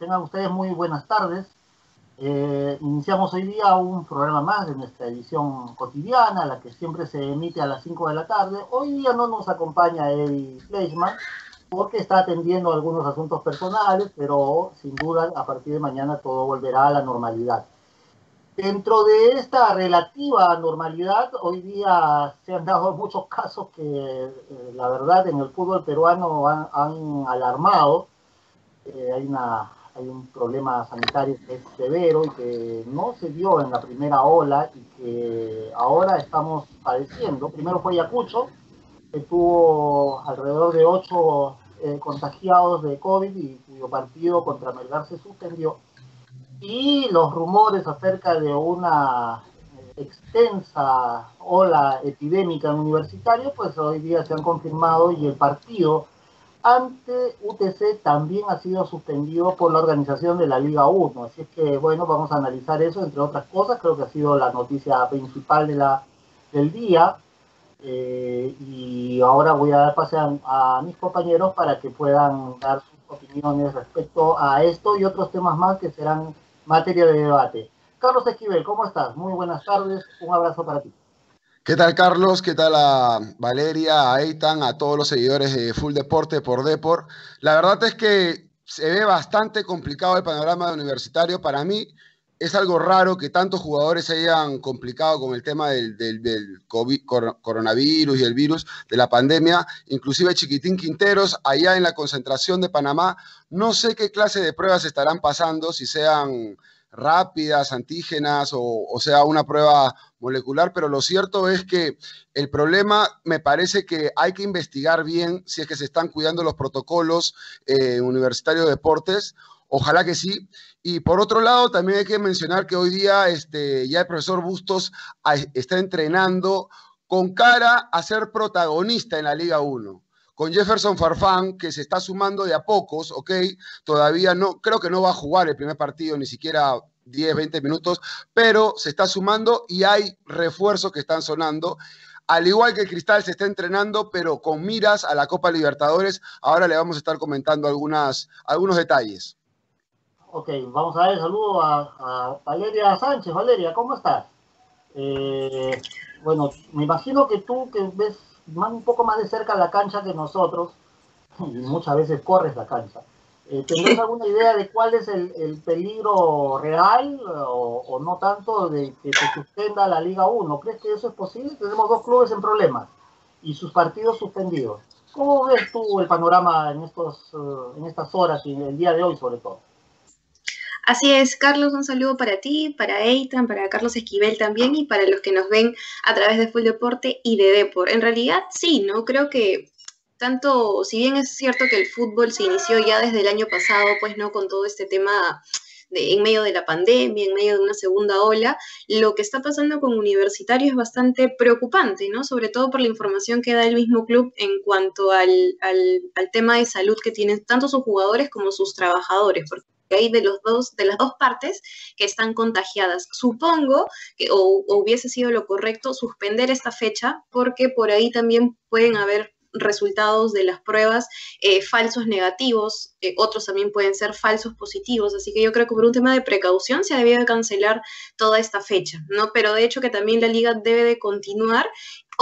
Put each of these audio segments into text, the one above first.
Tengan ustedes muy buenas tardes. Eh, iniciamos hoy día un programa más de nuestra edición cotidiana, la que siempre se emite a las 5 de la tarde. Hoy día no nos acompaña Eddie Fleischman porque está atendiendo algunos asuntos personales, pero sin duda a partir de mañana todo volverá a la normalidad. Dentro de esta relativa normalidad, hoy día se han dado muchos casos que eh, la verdad en el fútbol peruano han, alarmado. Eh, hay, una, hay un problema sanitario que es severo y que no se dio en la primera ola y que ahora estamos padeciendo. Primero fue Ayacucho, que tuvo alrededor de ocho eh, contagiados de COVID y cuyo partido contra Melgar se suspendió y los rumores acerca de una extensa ola epidémica en universitario, pues hoy día se han confirmado y el partido ante UTC también ha sido suspendido por la organización de la Liga 1. Así es que, bueno, vamos a analizar eso, entre otras cosas. Creo que ha sido la noticia principal de la, del día. Eh, y ahora voy a dar pase a mis compañeros para que puedan dar sus opiniones respecto a esto y otros temas más que serán materia de debate. Carlos Esquivel, ¿cómo estás? Muy buenas tardes, un abrazo para ti. ¿Qué tal, Carlos? ¿Qué tal a Valeria, a Eitan, a todos los seguidores de Full Deporte por Deport? La verdad es que se ve bastante complicado el panorama universitario para mí es algo raro que tantos jugadores se hayan complicado con el tema del, coronavirus y el virus de la pandemia, inclusive Chiquitín Quinteros, allá en la concentración de Panamá, no sé qué clase de pruebas estarán pasando, si sean rápidas, antígenas o, sea una prueba molecular, pero lo cierto es que el problema me parece que hay que investigar bien si es que se están cuidando los protocolos eh, universitarios de deportes Ojalá que sí. Y por otro lado, también hay que mencionar que hoy día este, ya el profesor Bustos está entrenando con cara a ser protagonista en la Liga 1 con Jefferson Farfán, que se está sumando de a pocos, ¿ok? Todavía no, creo que no va a jugar el primer partido, ni siquiera 10, 20 minutos, pero se está sumando y hay refuerzos que están sonando. Al igual que Cristal se está entrenando, pero con miras a la Copa Libertadores, ahora le vamos a estar comentando algunos detalles. Ok, vamos a dar saludo a, Valeria Sánchez. Valeria, ¿cómo estás? Eh, bueno, me imagino que tú que ves un poco más de cerca la cancha que nosotros, y muchas veces corres la cancha, eh, ¿tendrás alguna idea de cuál es el, peligro real o, no tanto de que se suspenda la Liga 1? ¿Crees que eso es posible? Tenemos dos clubes en problemas y sus partidos suspendidos. ¿Cómo ves tú el panorama en, estos, eh, en estas horas y el día de hoy sobre todo? Así es, Carlos, un saludo para ti, para Eitan, para Carlos Esquivel también y para los que nos ven a través de Full Deporte y de Depor. En realidad, sí, ¿no? Creo que tanto, si bien es cierto que el fútbol se inició ya desde el año pasado, pues no con todo este tema de, en medio de la pandemia, en medio de una segunda ola, lo que está pasando con Universitario es bastante preocupante, ¿no? Sobre todo por la información que da el mismo club en cuanto al, al, al tema de salud que tienen tanto sus jugadores como sus trabajadores, porque hay de, los dos, de las dos partes que están contagiadas. Supongo que o, hubiese sido lo correcto suspender esta fecha porque por ahí también pueden haber resultados de las pruebas eh, falsos negativos, eh, otros también pueden ser falsos positivos, así que yo creo que por un tema de precaución se debía cancelar toda esta fecha, ¿no? Pero de hecho que también la liga debe de continuar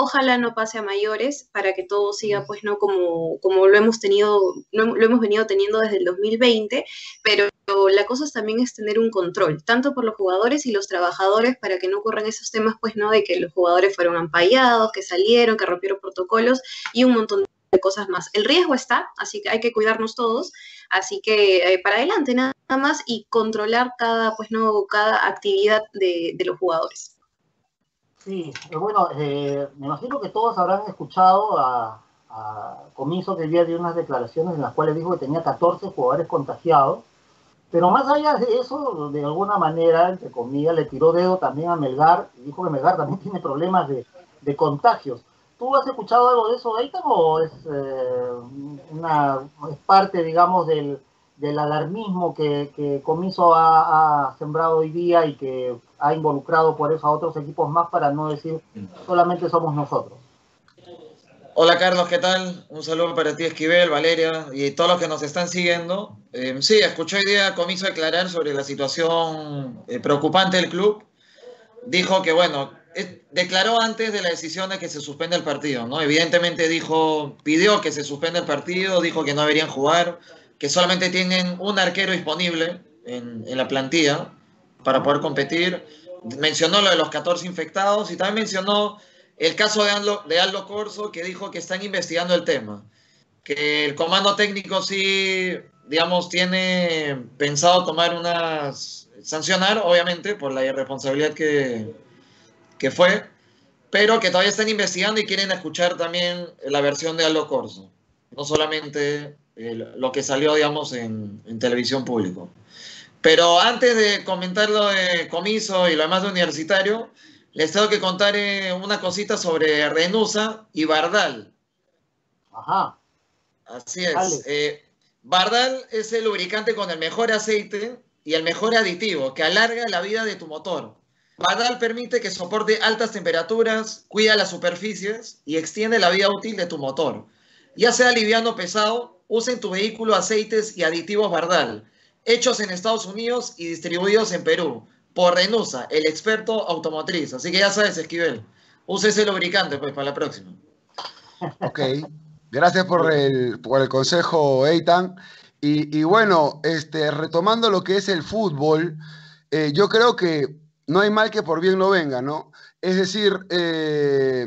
Ojalá no pase a mayores para que todo siga, pues, no como, como lo hemos tenido, lo, hemos venido teniendo desde el 2020, pero la cosa también es tener un control, tanto por los jugadores y los trabajadores, para que no ocurran esos temas, pues, no, de que los jugadores fueron ampallados, que salieron, que rompieron protocolos y un montón de cosas más. El riesgo está, así que hay que cuidarnos todos, así que eh, para adelante nada más y controlar cada, pues, no, cada actividad de los jugadores. Sí, bueno, eh, me imagino que todos habrán escuchado a, Comiso que día de unas declaraciones en las cuales dijo que tenía 14 jugadores contagiados, pero más allá de eso, de alguna manera, entre comillas, le tiró dedo también a Melgar y dijo que Melgar también tiene problemas de, contagios. ¿Tú has escuchado algo de eso, Eitan, o es, eh, una, es parte, digamos, del, del alarmismo que, Comiso ha, sembrado hoy día y que ha involucrado por eso a otros equipos más para no decir solamente somos nosotros. Hola Carlos, ¿qué tal? Un saludo para ti Esquivel, Valeria y todos los que nos están siguiendo. Eh, sí, escuché hoy día Comiso declarar sobre la situación eh, preocupante del club. Dijo que, bueno, declaró antes de la decisión de que se suspenda el partido, ¿no? Evidentemente dijo, pidió que se suspenda el partido, dijo que no deberían jugar, que solamente tienen un arquero disponible en, en la plantilla para poder competir. Mencionó lo de los 14 infectados y también mencionó el caso de Aldo, Corso, que dijo que están investigando el tema, que el comando técnico sí, digamos, tiene pensado tomar unas, sancionar, obviamente, por la irresponsabilidad que, que fue, pero que todavía están investigando y quieren escuchar también la versión de Aldo Corso, no solamente lo que salió, digamos, en, en televisión público. Pero antes de comentar lo de comiso y lo demás de universitario, les tengo que contar eh, una cosita sobre Renusa y Bardal. Ajá. Así es. Eh, Bardal es el lubricante con el mejor aceite y el mejor aditivo que alarga la vida de tu motor. Bardal permite que soporte altas temperaturas, cuida las superficies y extiende la vida útil de tu motor. Ya sea liviano o pesado, usa en tu vehículo aceites y aditivos Bardal, hechos en Estados Unidos y distribuidos en Perú por Renusa, el experto automotriz. Así que ya sabes, Esquivel, use ese lubricante pues para la próxima. Ok, gracias por el, por el consejo, Eitan. Y, bueno, este, retomando lo que es el fútbol, eh, yo creo que no hay mal que por bien no venga, ¿no? Es decir, eh,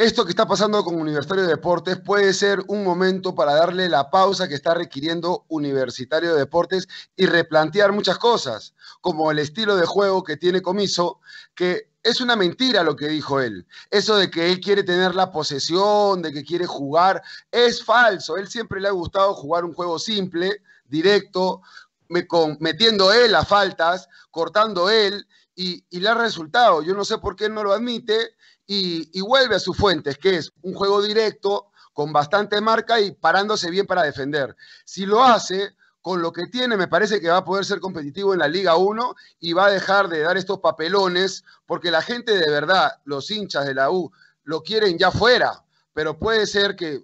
esto que está pasando con Universitario de Deportes puede ser un momento para darle la pausa que está requiriendo Universitario de Deportes y replantear muchas cosas, como el estilo de juego que tiene Comiso, que es una mentira lo que dijo él. Eso de que él quiere tener la posesión, de que quiere jugar, es falso. Él siempre le ha gustado jugar un juego simple, directo, metiendo él las faltas, cortando él, y, y le ha resultado. Yo no sé por qué él no lo admite y, vuelve a sus fuentes, que es un juego directo con bastante marca y parándose bien para defender. Si lo hace, con lo que tiene, me parece que va a poder ser competitivo en la Liga 1 y va a dejar de dar estos papelones, porque la gente de verdad, los hinchas de la U, lo quieren ya fuera, pero puede ser que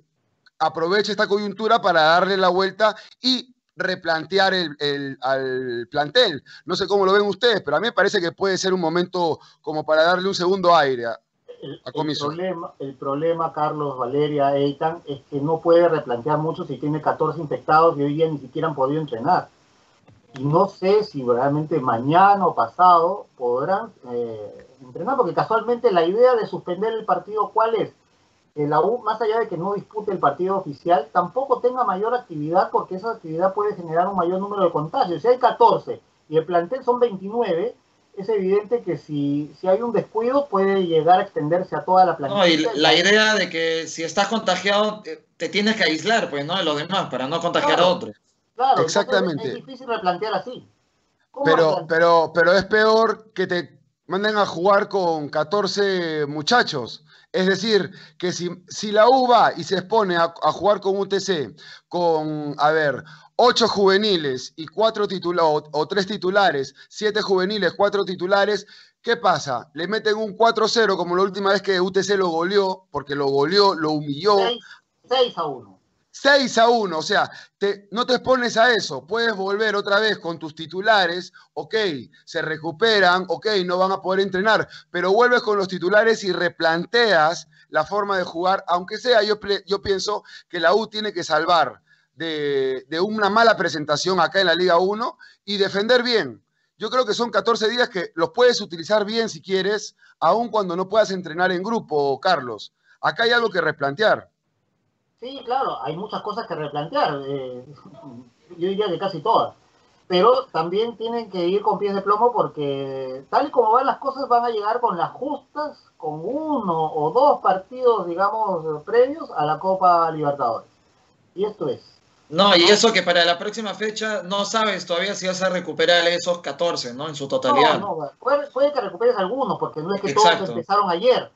aproveche esta coyuntura para darle la vuelta y replantear el, al plantel. No sé cómo lo ven ustedes, pero a mí me parece que puede ser un momento como para darle un segundo aire el, problema, el problema, Carlos, Valeria, Eitan, es que no puede replantear mucho si tiene 14 infectados y hoy día ni siquiera han podido entrenar. Y no sé si realmente mañana o pasado podrán eh, entrenar, porque casualmente la idea de suspender el partido, ¿cuál es? Que la U, más allá de que no dispute el partido oficial, tampoco tenga mayor actividad, porque esa actividad puede generar un mayor número de contagios. Si hay 14 y el plantel son 29, es evidente que si, si hay un descuido puede llegar a extenderse a toda la plantilla. No, y la idea de que si estás contagiado te, tienes que aislar, pues, ¿no? De los demás, para no contagiar a otros. Claro, exactamente. Es difícil replantear así. Pero, pero, pero es peor que te manden a jugar con 14 muchachos. Es decir, que si, si la U va y se expone a, a jugar con UTC, con, a ver, ocho juveniles y cuatro titulares, o, tres titulares, siete juveniles, cuatro titulares, ¿qué pasa? Le meten un 4-0 como la última vez que UTC lo goleó, porque lo goleó, lo humilló. 6 a 1. 6 a 1, o sea, te, no te expones a eso, puedes volver otra vez con tus titulares, ok, se recuperan, ok, no van a poder entrenar, pero vuelves con los titulares y replanteas la forma de jugar, aunque sea, yo, yo pienso que la U tiene que salvar de, una mala presentación acá en la Liga 1 y defender bien. Yo creo que son 14 días que los puedes utilizar bien si quieres, aun cuando no puedas entrenar en grupo, Carlos. Acá hay algo que replantear. Sí, claro, hay muchas cosas que replantear. Eh, yo diría que casi todas. Pero también tienen que ir con pies de plomo porque tal y como van las cosas van a llegar con las justas, con uno o dos partidos, digamos, previos a la Copa Libertadores. Y esto es no, y eso que para la próxima fecha no sabes todavía si vas a recuperar esos 14, ¿no? En su totalidad. No, no, puede, que recuperes algunos, porque no es que todos empezaron ayer.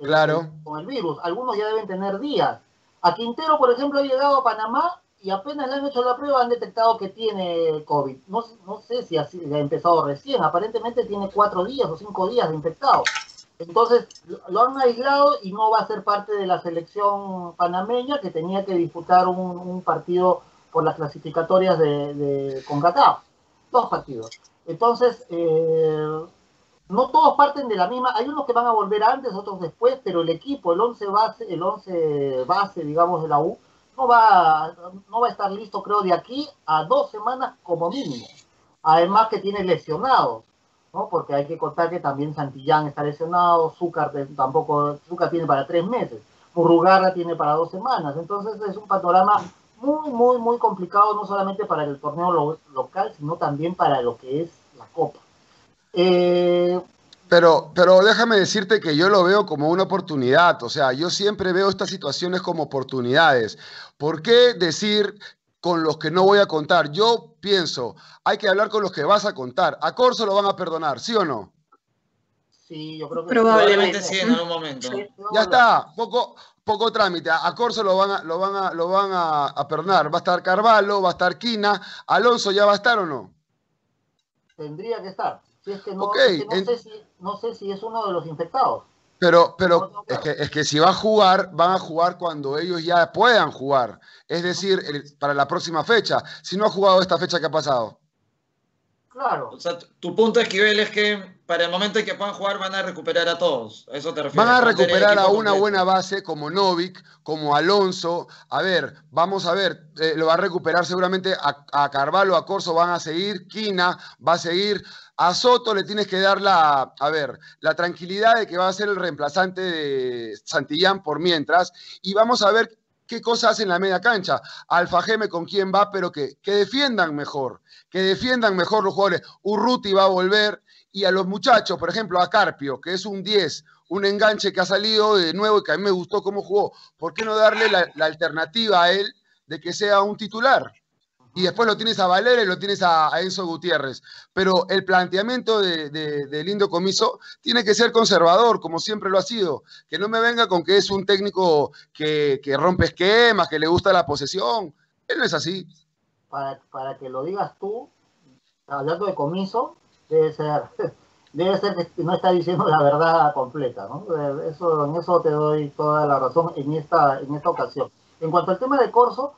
Eh, claro. Con el virus. Algunos ya deben tener días. A Quintero, por ejemplo, ha llegado a Panamá y apenas le han hecho la prueba han detectado que tiene COVID. No, no sé si así ha empezado recién. Aparentemente tiene cuatro días o cinco días de infectado. Entonces lo han aislado y no va a ser parte de la selección panameña que tenía que disputar un, partido por las clasificatorias de, de CONCACAF. Dos partidos. Entonces, eh, no todos parten de la misma, hay unos que van a volver antes, otros después, pero el equipo, el 11 base, el 11 base, digamos, de la U, no va, no va a estar listo, creo, de aquí a dos semanas como mínimo. Además que tiene lesionados, ¿no? Porque hay que contar que también Santillán está lesionado, Zúcar tampoco, Zúcar tiene para tres meses, Murrugarra tiene para dos semanas. Entonces es un panorama muy, muy, muy complicado, no solamente para el torneo local, sino también para lo que es la Copa. Eh, pero, pero déjame decirte que yo lo veo como una oportunidad, o sea, yo siempre veo estas situaciones como oportunidades. ¿Por qué decir con los que no voy a contar? Yo pienso, hay que hablar con los que vas a contar. A Corso lo van a perdonar, ¿sí o no? Sí, yo creo que probablemente sí, en algún momento. Ya está, poco, poco trámite. A Corso lo van a, lo van a, lo van a perdonar. Va a estar Carvalho, va a estar Quina. Alonso ya va a estar o no? Tendría que estar que no, sé si, es uno de los infectados. Pero, pero es, que, es que si va a jugar, van a jugar cuando ellos ya puedan jugar. Es decir, para la próxima fecha. Si no ha jugado esta fecha que ha pasado. Claro. O sea, tu punto, Esquivel, es que para el momento en que puedan jugar van a recuperar a todos. eso te refieres? Van a recuperar a una buena base como Novik, como Alonso. A ver, vamos a ver, eh, lo va a recuperar seguramente a, a Carvalho, a Corso van a seguir, Quina va a seguir. A Soto le tienes que dar la, a ver, la tranquilidad de que va a ser el reemplazante de Santillán por mientras. Y vamos a ver qué cosas hace en la media cancha. Alfa Geme con quién va, pero que, que defiendan mejor, que defiendan mejor los jugadores. Urruti va a volver y a los muchachos, por ejemplo, a Carpio, que es un 10, un enganche que ha salido de nuevo y que a mí me gustó cómo jugó. ¿Por qué no darle la, alternativa a él de que sea un titular? y después lo tienes a Valera y lo tienes a, Enzo Gutiérrez. Pero el planteamiento de, Lindo Comiso tiene que ser conservador, como siempre lo ha sido. Que no me venga con que es un técnico que, rompe esquemas, que le gusta la posesión. Él no es así. Para, para que lo digas tú, hablando de Comiso, debe ser, debe ser que no está diciendo la verdad completa. ¿no? Eso, en eso te doy toda la razón en esta, en esta ocasión. En cuanto al tema de Corso,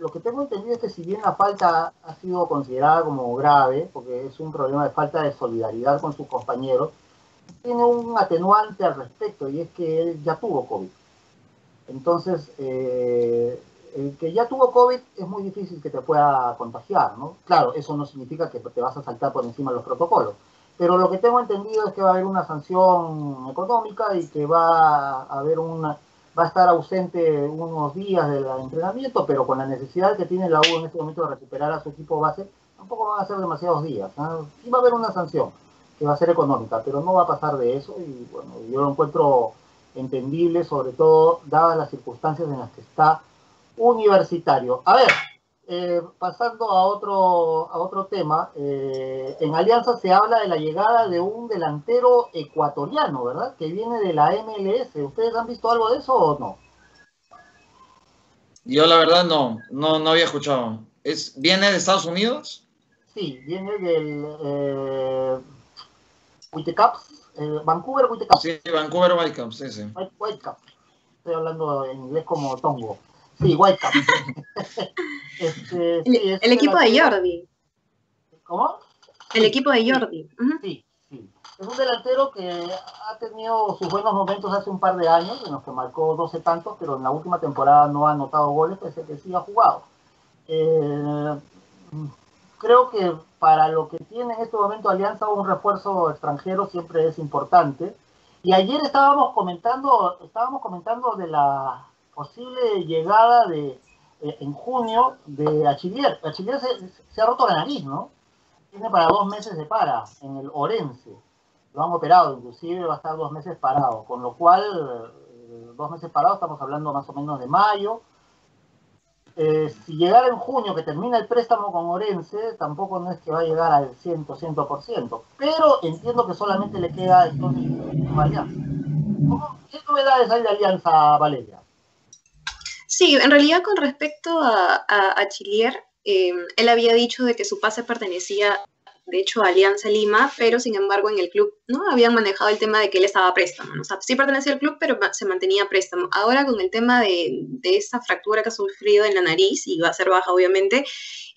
lo que tengo entendido es que si bien la falta ha sido considerada como grave, porque es un problema de falta de solidaridad con sus compañeros, tiene un atenuante al respecto y es que él ya tuvo COVID. Entonces, eh, el que ya tuvo COVID es muy difícil que te pueda contagiar, ¿no? Claro, eso no significa que te vas a saltar por encima de los protocolos, pero lo que tengo entendido es que va a haber una sanción económica y que va a haber una, va a estar ausente unos días del entrenamiento, pero con la necesidad que tiene la U en este momento de recuperar a su equipo base, tampoco van a ser demasiados días. Sí va a haber una sanción que va a ser económica, pero no va a pasar de eso y bueno, yo lo encuentro entendible, sobre todo dadas las circunstancias en las que está universitario. A ver, eh, pasando a otro, a otro tema, eh, en Alianza se habla de la llegada de un delantero ecuatoriano, ¿verdad? Que viene de la MLS. ¿Ustedes han visto algo de eso o no? Yo la verdad no, no, no había escuchado. ¿Es, ¿Viene de Estados Unidos? Sí, viene del eh, Whitecaps, eh, Vancouver Whitecaps. Sí, Vancouver Whitecaps, sí, sí. Whitecaps. Estoy hablando en inglés como Tongo. Sí, Whitecaps. Este, el, equipo de Jordi. ¿Cómo? El equipo de Jordi. Sí, sí. Es un delantero que ha tenido sus buenos momentos hace un par de años, en los que marcó 12 tantos, pero en la última temporada no ha anotado goles, pese a que sí ha jugado. Eh, creo que para lo que tiene en este momento Alianza, un refuerzo extranjero siempre es importante. Y ayer estábamos comentando, estábamos comentando de la posible llegada de eh, en junio de Achillier. Achillier se, ha roto la nariz, ¿no? Tiene para dos meses de para en el Orense. Lo han operado, inclusive va a estar dos meses parado. Con lo cual, eh, dos meses parado, estamos hablando más o menos de mayo. Eh, si llegara en junio, que termina el préstamo con Orense, tampoco no es que va a llegar al 100, 100%. Pero entiendo que solamente le queda entonces Alianza. ¿Qué novedades hay de Alianza, Valeria? Sí, en realidad con respecto a, a, Chilier, em, él había dicho de que su pase pertenecía de hecho, a Alianza Lima, pero sin embargo en el club no habían manejado el tema de que él estaba a préstamo. O sea, sí pertenecía al club, pero se mantenía a préstamo. Ahora con el tema de, de esa fractura que ha sufrido en la nariz, y va a ser baja obviamente,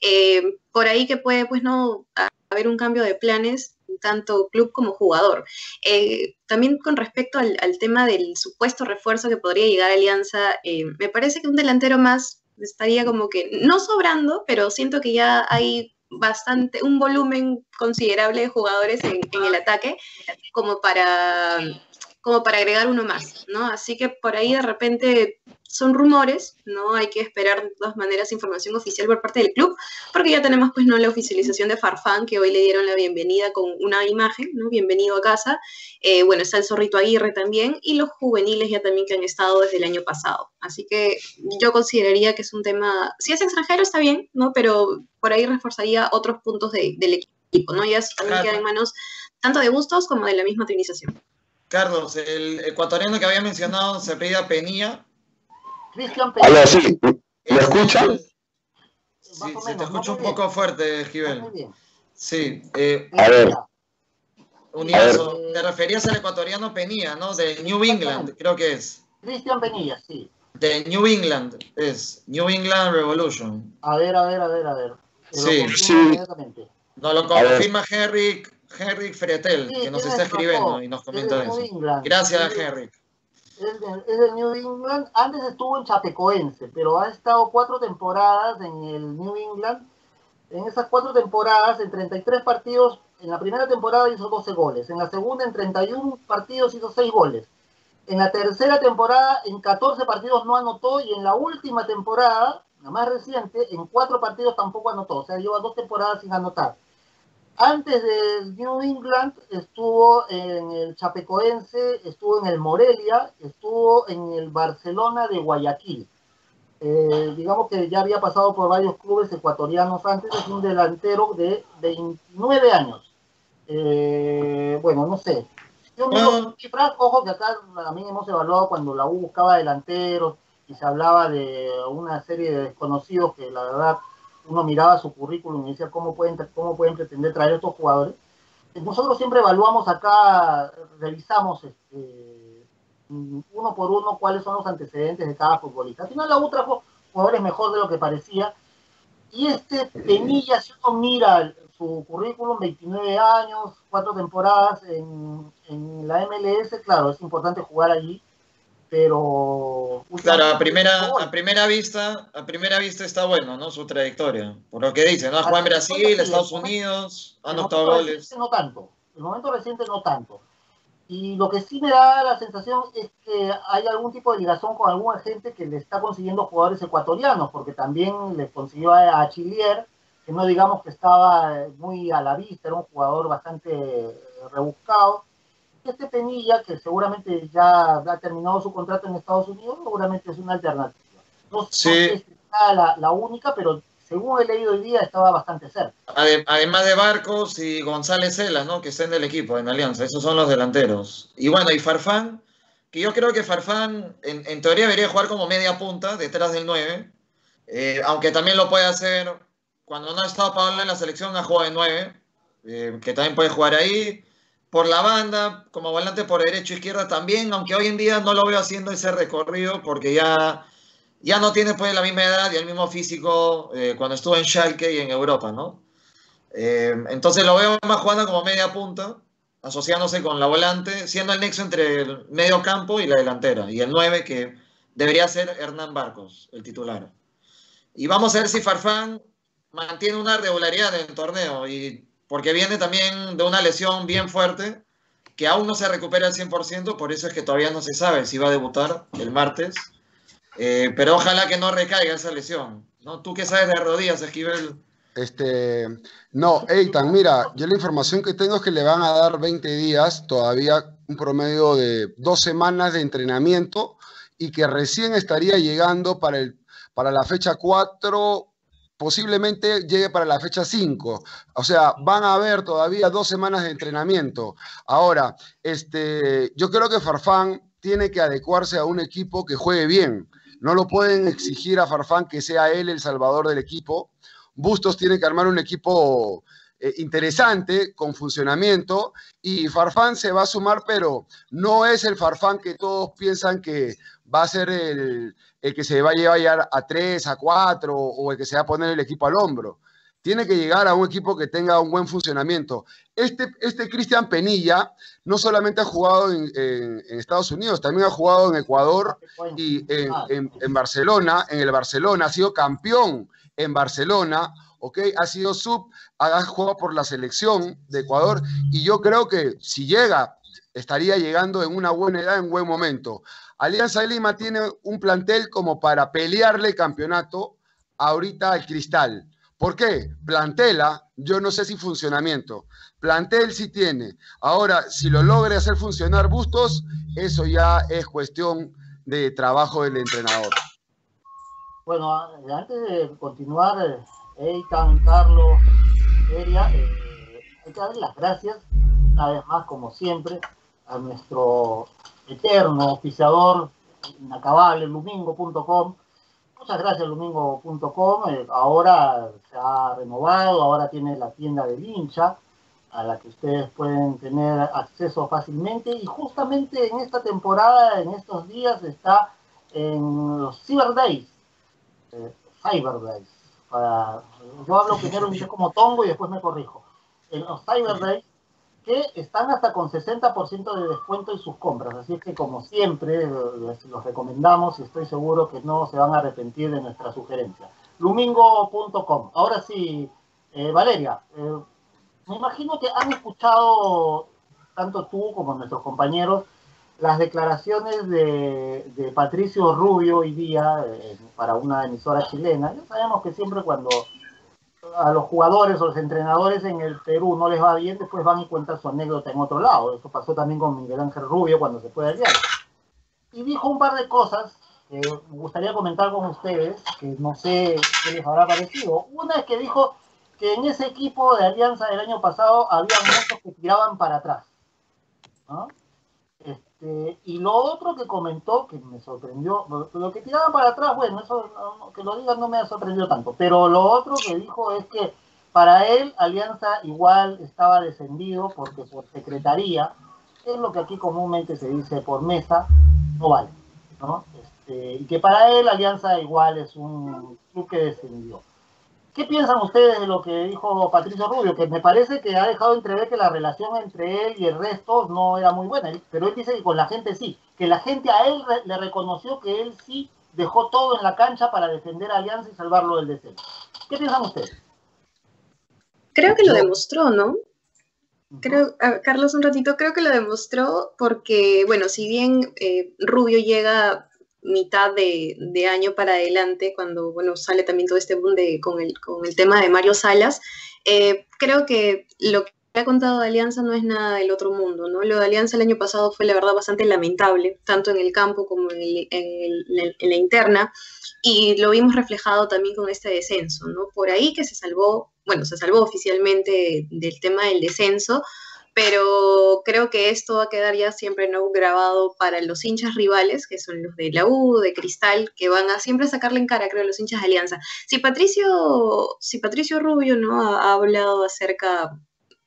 eh, por ahí que puede, pues no, haber un cambio de planes tanto club como jugador. Eh, también con respecto al, tema del supuesto refuerzo que podría llegar a Alianza, eh, me parece que un delantero más estaría como que no sobrando, pero siento que ya hay bastante, un volumen considerable de jugadores en, en el ataque como para, como para agregar uno más, ¿no? Así que por ahí de repente son rumores, no hay que esperar de todas maneras información oficial por parte del club, porque ya tenemos pues no la oficialización de Farfán, que hoy le dieron la bienvenida con una imagen, ¿no? Bienvenido a casa. Eh, bueno, está el Zorrito Aguirre también, y los juveniles ya también que han estado desde el año pasado. Así que yo consideraría que es un tema, si es extranjero está bien, ¿no? Pero por ahí reforzaría otros puntos del equipo, ¿no? Ya también queda en manos tanto de gustos como de la misma utilización. Carlos, el ecuatoriano que había mencionado se pedía Penilla, Cristian Aló, sí. ¿Me escuchan? Sí, se te escucha un poco fuerte, Gibel. Sí. Eh, a ver. Uniazo, te referías al ecuatoriano Penilla, ¿no? De New England, creo que es. Cristian Penilla, sí. De New England, es New England Revolution. A ver, a ver, a ver, a ver. Sí, sí. Nos lo confirma Henrik, Henrik Fretel, que nos está escribiendo y nos comenta eso. Gracias, Henrik es del, New England. Antes estuvo en Chapecoense, pero ha estado cuatro temporadas en el New England. En esas cuatro temporadas, en 33 partidos, en la primera temporada hizo 12 goles. En la segunda, en 31 partidos, hizo 6 goles. En la tercera temporada, en 14 partidos no anotó. Y en la última temporada, la más reciente, en 4 partidos tampoco anotó. O sea, lleva dos temporadas sin anotar. Antes del New England estuvo en el Chapecoense, estuvo en el Morelia, estuvo en el Barcelona de Guayaquil. Eh, digamos que ya había pasado por varios clubes ecuatorianos antes, es un delantero de 29 años. Eh, bueno, no sé. Yo cifras, ojo que acá también hemos evaluado cuando la U buscaba delanteros y se hablaba de una serie de desconocidos que la verdad uno miraba su currículum y decía cómo pueden, cómo pueden pretender traer estos jugadores. Nosotros siempre evaluamos acá, revisamos este, uno por uno cuáles son los antecedentes de cada futbolista. Al final la U trajo jugadores mejor de lo que parecía. Y este Penilla, si uno mira su currículum, 29 años, cuatro temporadas en, en la MLS, claro, es importante jugar allí pero claro a primera a primera vista a primera vista está bueno no su trayectoria. Por lo que dice no en Brasil Estados Unidos ha anotado goles. no tanto. El momento reciente no tanto. Y lo que sí me da la sensación es que hay algún tipo de ligación con algún agente que le está consiguiendo jugadores ecuatorianos porque también le consiguió a Chilier que no digamos que estaba muy a la vista era un jugador bastante rebuscado este Penilla, que seguramente ya ha terminado su contrato en Estados Unidos, seguramente es una alternativa. No, sé si la, la única, pero según he leído hoy día estaba bastante cerca. Además de Barcos y González Cela, ¿no? Que estén del equipo en Alianza, esos son los delanteros. Y bueno, y Farfán, que yo creo que Farfán en, teoría debería jugar como media punta detrás del 9, eh, aunque también lo puede hacer cuando no ha estado Pablo en la selección, ha jugado de 9, eh, que también puede jugar ahí por la banda, como volante por derecho izquierda también, aunque hoy en día no lo veo haciendo ese recorrido porque ya, ya no tiene pues la misma edad y el mismo físico eh, cuando estuvo en Schalke y en Europa, ¿no? Eh, entonces lo veo más jugando como media punta, asociándose con la volante, siendo el nexo entre el medio campo y la delantera, y el 9 que debería ser Hernán Barcos, el titular. Y vamos a ver si Farfán mantiene una regularidad en el torneo y porque viene también de una lesión bien fuerte que aún no se recupera al 100%, por eso es que todavía no se sabe si va a debutar el martes. Eh, pero ojalá que no recaiga esa lesión. ¿no? ¿Tú qué sabes de rodillas, Esquivel? Este, no, Eitan, mira, yo la información que tengo es que le van a dar 20 días, todavía un promedio de dos semanas de entrenamiento y que recién estaría llegando para, el, para la fecha 4 posiblemente llegue para la fecha 5. O sea, van a haber todavía dos semanas de entrenamiento. Ahora, este, yo creo que Farfán tiene que adecuarse a un equipo que juegue bien. No lo pueden exigir a Farfán que sea él el salvador del equipo. Bustos tiene que armar un equipo eh, interesante, con funcionamiento, y Farfán se va a sumar, pero no es el Farfán que todos piensan que va a ser el, que se va a llevar a 3, a 4, o el que se va a poner el equipo al hombro. Tiene que llegar a un equipo que tenga un buen funcionamiento. Este, este Cristian Penilla no solamente ha jugado en, Estados Unidos, también ha jugado en Ecuador y en, en Barcelona, en el Barcelona, ha sido campeón en Barcelona, ¿ok? Ha sido sub, ha jugado por la selección de Ecuador y yo creo que si llega, estaría llegando en una buena edad, en buen momento. Alianza Lima tiene un plantel como para pelearle campeonato ahorita al Cristal. ¿Por qué? Plantela, yo no sé si funcionamiento. Plantel sí tiene. Ahora, si lo logre hacer funcionar Bustos, eso ya es cuestión de trabajo del entrenador. Bueno, antes de continuar, eh, Eitan, Carlos, Eria, eh, hay que darle las gracias, una vez más, como siempre, a nuestro eterno oficiador inacabable, lumingo.com. Muchas gracias, lumingo.com. Eh, ahora se ha renovado, ahora tiene la tienda del hincha, a la que ustedes pueden tener acceso fácilmente. Y justamente en esta temporada, en estos días, está en los Cyber Days, eh, Cyber Days yo hablo primero como tongo y después me corrijo. En los Cyber Days, que están hasta con 60% de descuento en sus compras. Así es que, como siempre, les, los recomendamos y estoy seguro que no se van a arrepentir de nuestra sugerencia. Lumingo.com. Ahora sí, eh, Valeria, eh, me imagino que han escuchado, tanto tú como nuestros compañeros, las declaraciones de, Patricio Rubio hoy día eh, para una emisora chilena. Ya sabemos que siempre cuando a los jugadores o los entrenadores en el Perú no les va bien, después van y cuentan su anécdota en otro lado. Eso pasó también con Miguel Ángel Rubio cuando se fue al diario. Y dijo un par de cosas que me gustaría comentar con ustedes, que no sé qué les habrá parecido. Una es que dijo que en ese equipo de Alianza del año pasado había muchos que tiraban para atrás. ¿no? Este, y lo otro que comentó, que me sorprendió, lo, que tiraban para atrás, bueno, eso que lo digan no me ha sorprendido tanto, pero lo otro que dijo es que para él Alianza igual estaba descendido porque por secretaría, es lo que aquí comúnmente se dice por mesa, no vale, ¿no? Este, y que para él Alianza igual es un club que descendió. ¿Qué piensan ustedes de lo que dijo Patricio Rubio? Que me parece que ha dejado entrever que la relación entre él y el resto no era muy buena, pero él dice que con la gente sí, que la gente a él le reconoció que él sí dejó todo en la cancha para defender a Alianza y salvarlo del descenso. ¿Qué piensan ustedes? Creo que lo demostró, ¿no? Creo, Carlos, un ratito, creo que lo demostró porque, bueno, si bien eh, Rubio llega mitad de, año para adelante, cuando bueno, sale también todo este boom de, con, el, con el tema de Mario Salas, eh, creo que lo que ha contado de Alianza no es nada del otro mundo, ¿no? Lo de Alianza el año pasado fue la verdad bastante lamentable, tanto en el campo como en, en, la interna, y lo vimos reflejado también con este descenso, ¿no? Por ahí que se salvó, bueno, se salvó oficialmente del tema del descenso, pero creo que esto va a quedar ya siempre no grabado para los hinchas rivales, que son los de la U, de Cristal, que van a siempre sacarle en cara, creo, los hinchas de Alianza. Si Patricio, si Patricio Rubio no ha, hablado acerca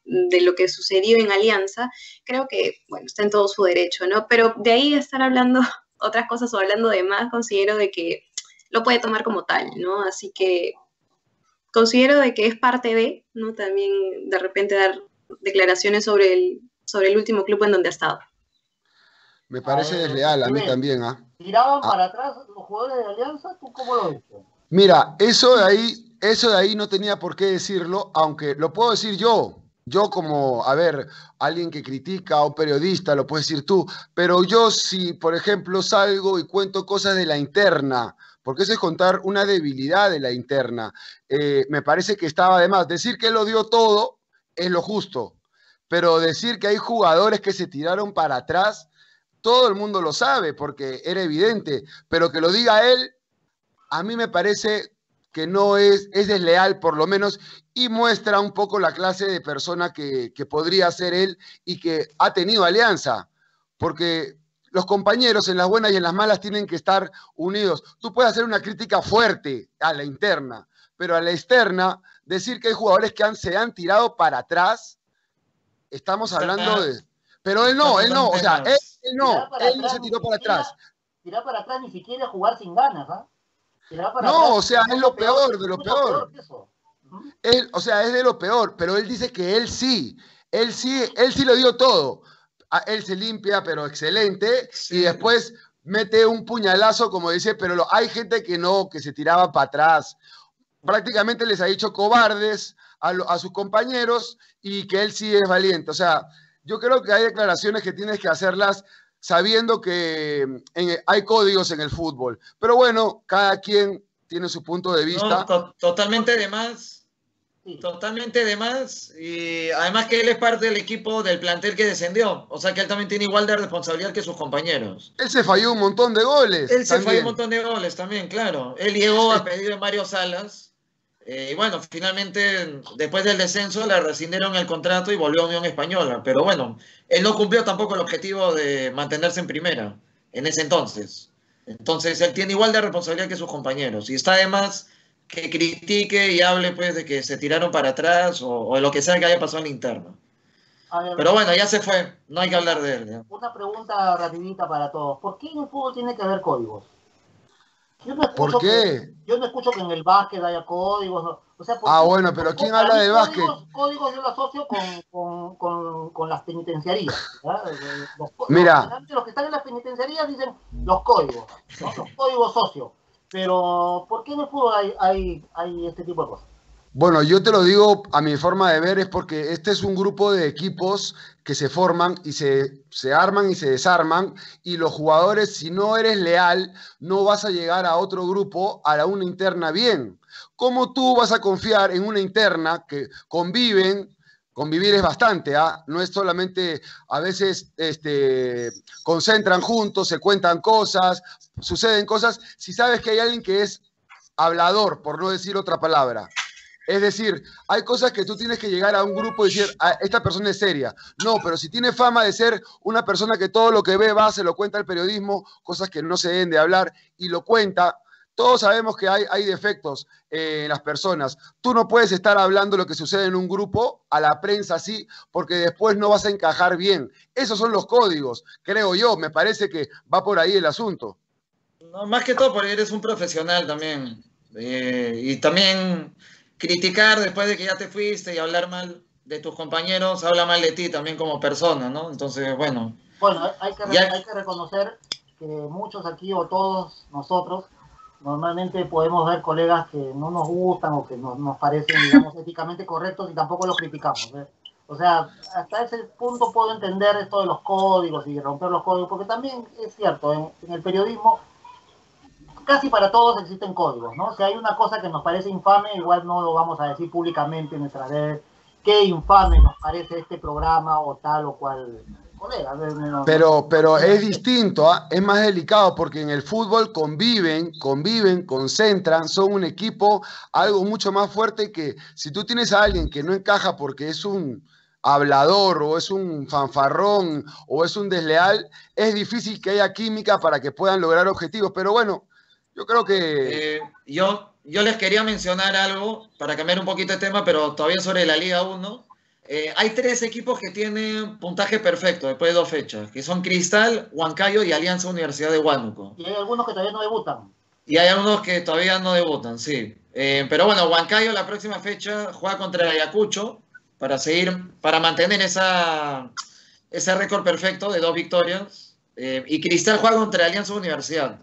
de lo que sucedió en Alianza, creo que, bueno, está en todo su derecho, ¿no? Pero de ahí estar hablando otras cosas o hablando de más, considero de que lo puede tomar como tal, ¿no? Así que considero de que es parte de, ¿no? También de repente dar declaraciones sobre el, sobre el último club en donde ha estado. Me parece desleal, a mí también. ¿ah? ¿Tiraban para atrás los jugadores de Alianza? ¿Tú cómo lo ves? Mira, eso de ahí, eso de ahí no tenía por qué decirlo, aunque lo puedo decir yo. Yo como, a ver, alguien que critica un periodista, lo puedes decir tú, pero yo si, por ejemplo, salgo y cuento cosas de la interna, porque eso es contar una debilidad de la interna, eh, me parece que estaba además, decir que lo dio todo, es lo justo. Pero decir que hay jugadores que se tiraron para atrás, todo el mundo lo sabe porque era evidente, pero que lo diga él, a mí me parece que no es, es desleal por lo menos y muestra un poco la clase de persona que, que podría ser él y que ha tenido alianza, porque los compañeros en las buenas y en las malas tienen que estar unidos. Tú puedes hacer una crítica fuerte a la interna, pero a la externa decir que hay jugadores que han, se han tirado para atrás, estamos hablando de... Pero él no, él no, o sea, él, no, él no se tiró para atrás. Tirar para atrás ni siquiera jugar sin ganas, ¿ah? No, o sea, es lo peor, de lo peor. Él, o sea, es de lo peor, pero él dice que él sí, él sí, él sí lo dio todo. Él se limpia, pero excelente, y después mete un puñalazo, como dice, pero hay gente que no, que se tiraba para atrás. Prácticamente les ha dicho cobardes a, sus compañeros y que él sí es valiente. O sea, yo creo que hay declaraciones que tienes que hacerlas sabiendo que hay códigos en el fútbol. Pero bueno, cada quien tiene su punto de vista. totalmente de más Totalmente de más. Y además que él es parte del equipo del plantel que descendió. O sea que él también tiene igual de responsabilidad que sus compañeros. Él se falló un montón de goles. Él se falló un montón de goles también, claro. Él llegó a pedido de Mario Salas. Eh, y bueno, finalmente, después del descenso, le rescindieron el contrato y volvió a Unión Española. Pero bueno, él no cumplió tampoco el objetivo de mantenerse en primera en ese entonces. Entonces, él tiene igual de responsabilidad que sus compañeros. Y está además que critique y hable pues de que se tiraron para atrás o, de lo que sea que haya pasado en la interna. Pero bueno, ya se fue, no hay que hablar de él. Una pregunta rapidita para todos. ¿Por qué en el fútbol tiene que haber códigos? Yo no ¿Por qué? yo no escucho que en el básquet haya códigos. O sea, ah, bueno, pero ¿quién habla de básquet? Códigos yo lo asocio con, con, con, las penitenciarías. Los, Mira. Los, que están en las penitenciarías dicen los códigos, los códigos socios. Pero, ¿por qué en el fútbol hay, hay, este tipo de cosas? Bueno, yo te lo digo a mi forma de ver, es porque este es un grupo de equipos que se forman y se, se, arman y se desarman, y los jugadores, si no eres leal, no vas a llegar a otro grupo, a la una interna bien. ¿Cómo tú vas a confiar en una interna que conviven, convivir es bastante, ¿ah? no es solamente, a veces este, concentran juntos, se cuentan cosas, suceden cosas, si sabes que hay alguien que es hablador, por no decir otra palabra. Es decir, hay cosas que tú tienes que llegar a un grupo y decir, ah, esta persona es seria. No, pero si tiene fama de ser una persona que todo lo que ve va, se lo cuenta al periodismo, cosas que no se deben de hablar, y lo cuenta, todos sabemos que hay, hay defectos eh, en las personas. Tú no puedes estar hablando lo que sucede en un grupo a la prensa así, porque después no vas a encajar bien. Esos son los códigos, creo yo. Me parece que va por ahí el asunto. No, más que todo porque eres un profesional también. Eh, y también criticar después de que ya te fuiste y hablar mal de tus compañeros, habla mal de ti también como persona, ¿no? Entonces, bueno. Bueno, hay que, hay que reconocer que muchos aquí o todos nosotros normalmente podemos ver colegas que no nos gustan o que no, nos parecen, digamos, éticamente correctos y tampoco los criticamos. ¿eh? O sea, hasta ese punto puedo entender esto de los códigos y romper los códigos, porque también es cierto, en, el periodismo casi para todos existen códigos, ¿no? Si hay una cosa que nos parece infame, igual no lo vamos a decir públicamente en nuestra red, qué infame nos parece este programa o tal o cual pero, pero es distinto, ¿ah? es más delicado porque en el fútbol conviven, conviven, concentran, son un equipo, algo mucho más fuerte que si tú tienes a alguien que no encaja porque es un hablador o es un fanfarrón o es un desleal, es difícil que haya química para que puedan lograr objetivos. Pero bueno, yo creo que... Eh, yo, yo les quería mencionar algo para cambiar un poquito de tema, pero todavía sobre la Liga 1 eh, hay tres equipos que tienen puntaje perfecto después de dos fechas, que son Cristal, Huancayo y Alianza Universidad de Huánuco. Y hay algunos que todavía no debutan. Y hay algunos que todavía no debutan, sí. Eh, pero bueno, Huancayo la próxima fecha juega contra Ayacucho para seguir, para mantener esa, ese récord perfecto de dos victorias. Eh, y Cristal juega contra Alianza Universidad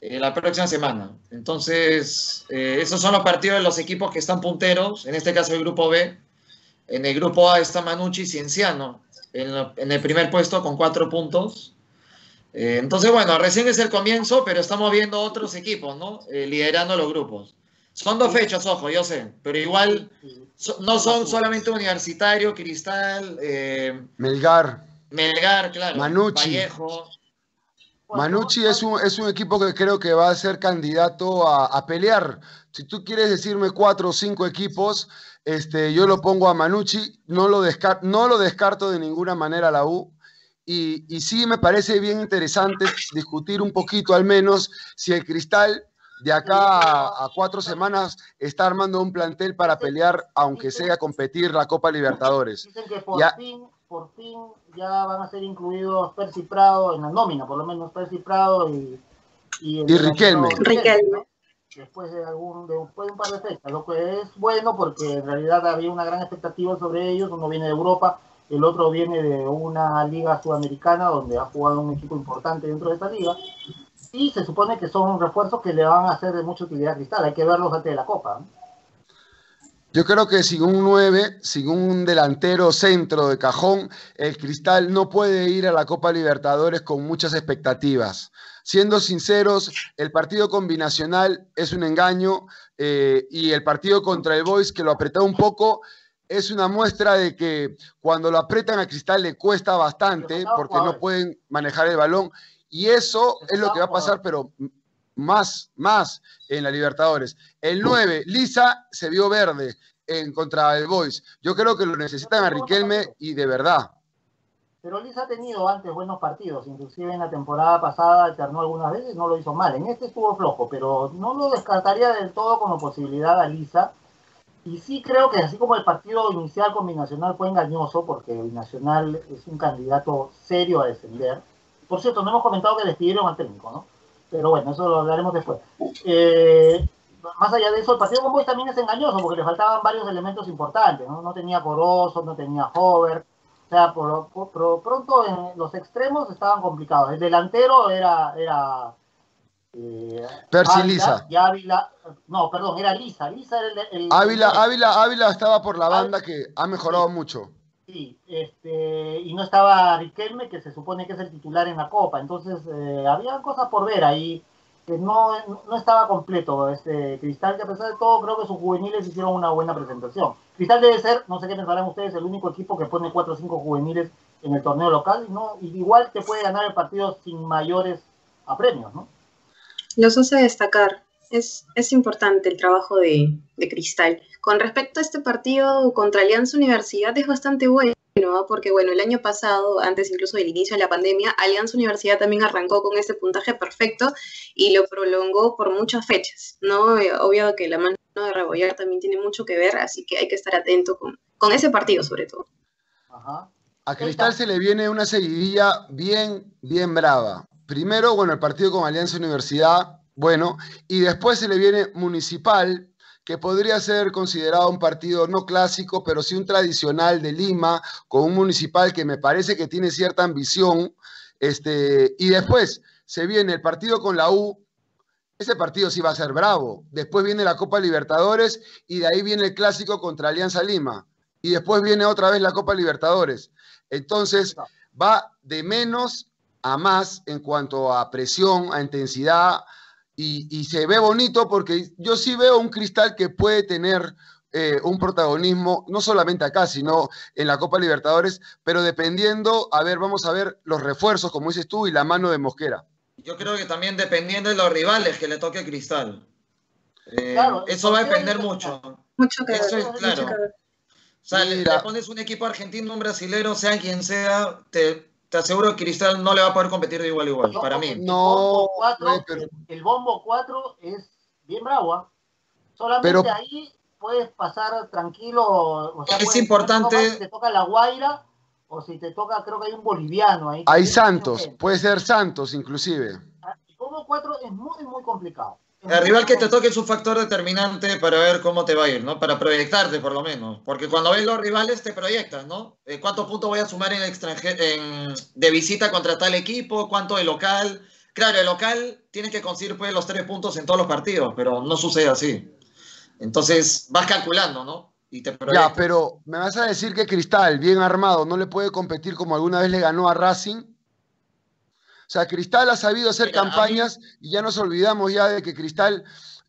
la próxima semana. Entonces, esos son los partidos de los equipos que están punteros, en este caso el grupo B en el grupo A está Manucci y Cienciano en, el primer puesto con cuatro puntos. Eh, entonces, bueno, recién es el comienzo, pero estamos viendo otros equipos, ¿no? Eh, liderando los grupos. Son dos fechas, ojo, yo sé, pero igual no son solamente Universitario, Cristal, eh, Melgar. Melgar, claro. Manucci. Vallejo. Manucci es un, es un equipo que creo que va a ser candidato a, a pelear. Si tú quieres decirme cuatro o cinco equipos, este, yo lo pongo a Manucci, no lo, descarto, no lo descarto de ninguna manera la U. Y, sí me parece bien interesante discutir un poquito al menos si el Cristal de acá a, cuatro semanas está armando un plantel para pelear, aunque sea competir la Copa Libertadores. Dicen que por fin, por fin ya van a ser incluidos Percy Prado en la nómina, por lo menos Percy Prado y, y, Riquelme. Riquelme. Después de, algún, de, un par de fechas, lo que es bueno porque en realidad había una gran expectativa sobre ellos, uno viene de Europa, el otro viene de una liga sudamericana donde ha jugado un equipo importante dentro de esa liga, y se supone que son refuerzos que le van a hacer de mucha utilidad a Cristal, hay que verlos antes de la Copa. Yo creo que sin un 9, sin un delantero centro de cajón, el Cristal no puede ir a la Copa Libertadores con muchas expectativas. Siendo sinceros, el partido combinacional es un engaño eh, y el partido contra el Boys, que lo apretó un poco, es una muestra de que cuando lo apretan a Cristal le cuesta bastante porque no pueden manejar el balón y eso es lo que va a pasar, pero más, más en la Libertadores. El 9, Lisa se vio verde en contra el Boys. Yo creo que lo necesitan a Riquelme y de verdad. Pero Lisa ha tenido antes buenos partidos, inclusive en la temporada pasada alternó algunas veces, no lo hizo mal. En este estuvo flojo, pero no lo descartaría del todo como posibilidad a Lisa. Y sí creo que así como el partido inicial con Binacional fue engañoso, porque Binacional es un candidato serio a descender, por cierto, no hemos comentado que despidieron al técnico, ¿no? Pero bueno, eso lo hablaremos después. Eh, más allá de eso, el partido con Boys también es engañoso porque le faltaban varios elementos importantes, ¿no? No tenía Corozo, no tenía Hover. O sea, por, pronto en los extremos estaban complicados. El delantero era... era eh, Percy Lisa. Y Ávila, no, perdón, era Lisa. Lisa era el, Ávila, Ávila, Ávila estaba por la banda que ha mejorado mucho. Sí, este, y no estaba Riquelme, que se supone que es el titular en la Copa. Entonces, eh, había cosas por ver ahí. Que no, no estaba completo este Cristal, que a pesar de todo, creo que sus juveniles hicieron una buena presentación. Cristal debe ser, no sé qué pensarán ustedes, el único equipo que pone 4 o 5 juveniles en el torneo local. ¿no? Igual te puede ganar el partido sin mayores apremios, ¿no? Los hace destacar. Es, es importante el trabajo de, de Cristal. Con respecto a este partido contra Alianza Universidad es bastante bueno, porque bueno, el año pasado, antes incluso del inicio de la pandemia, Alianza Universidad también arrancó con ese puntaje perfecto y lo prolongó por muchas fechas, ¿no? Eh, obvio que la mano de Rebollar también tiene mucho que ver, así que hay que estar atento con, con ese partido sobre todo. A Cristal se le viene una seguidilla bien, bien brava. Primero, bueno, el partido con Alianza Universidad, bueno, y después se le viene Municipal, que podría ser considerado un partido no clásico, pero sí un tradicional de Lima, con un municipal que me parece que tiene cierta ambición. Este, y después se viene el partido con la U. Ese partido sí va a ser bravo. Después viene la Copa Libertadores y de ahí viene el clásico contra Alianza Lima. Y después viene otra vez la Copa Libertadores. Entonces va de menos a más en cuanto a presión, a intensidad, y, se ve bonito porque yo sí veo un cristal que puede tener eh, un protagonismo, no solamente acá, sino en la Copa Libertadores, pero dependiendo, a ver, vamos a ver los refuerzos, como dices tú, y la mano de Mosquera. Yo creo que también dependiendo de los rivales que le toque Cristal. Eh, eso va a depender mucho. Mucho que Eso es claro. O sea, le, pones un equipo argentino, un brasilero, sea quien sea, te, te aseguro que Cristal no le va a poder competir de igual a igual, para mí. No, el bombo 4 es bien bravo. ¿ah? Solamente ahí puedes pasar tranquilo. es importante. Si te toca la Guaira o si te toca, creo que hay un boliviano ahí. Hay Santos, puede ser Santos inclusive. Ah, el bombo 4 es muy, muy complicado. El rival que te toque es un factor determinante para ver cómo te va a ir, ¿no? Para proyectarte, por lo menos. Porque cuando ves los rivales te proyectas, ¿no? Eh, ¿Cuántos puntos voy a sumar en extranjero, de visita contra tal equipo? ¿Cuánto de local? Claro, el local tiene que conseguir pues, los tres puntos en todos los partidos, pero no sucede así. Entonces vas calculando, ¿no? Y te ya, pero me vas a decir que Cristal, bien armado, no le puede competir como alguna vez le ganó a Racing. O sea, Cristal ha sabido hacer campañas y ya nos olvidamos ya de que Cristal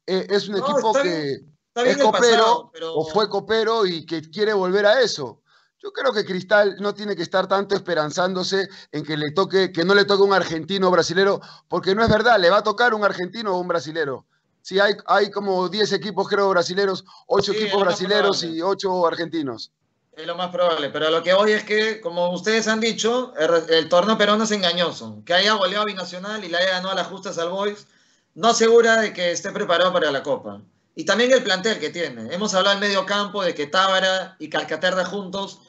eh, es un equipo que es copero o fue copero y que quiere volver a eso. Yo creo que Cristal no tiene que estar tanto esperanzándose en que le toque, que no le toque un argentino o brasilero, porque no es verdad, le va a tocar un argentino o un brasilero. Sí, hay, hay como 10 equipos, creo, brasileros, 8 equipos brasileros y 8 argentinos. Es lo más probable, pero lo que hoy es que, como ustedes han dicho, el, torneo peruano es engañoso. Que haya goleado a Binacional y le haya ganado a las justas al Boys, no asegura de que esté preparado para la Copa. Y también el plantel que tiene. Hemos hablado en medio campo de que Tábara y Calcaterra juntos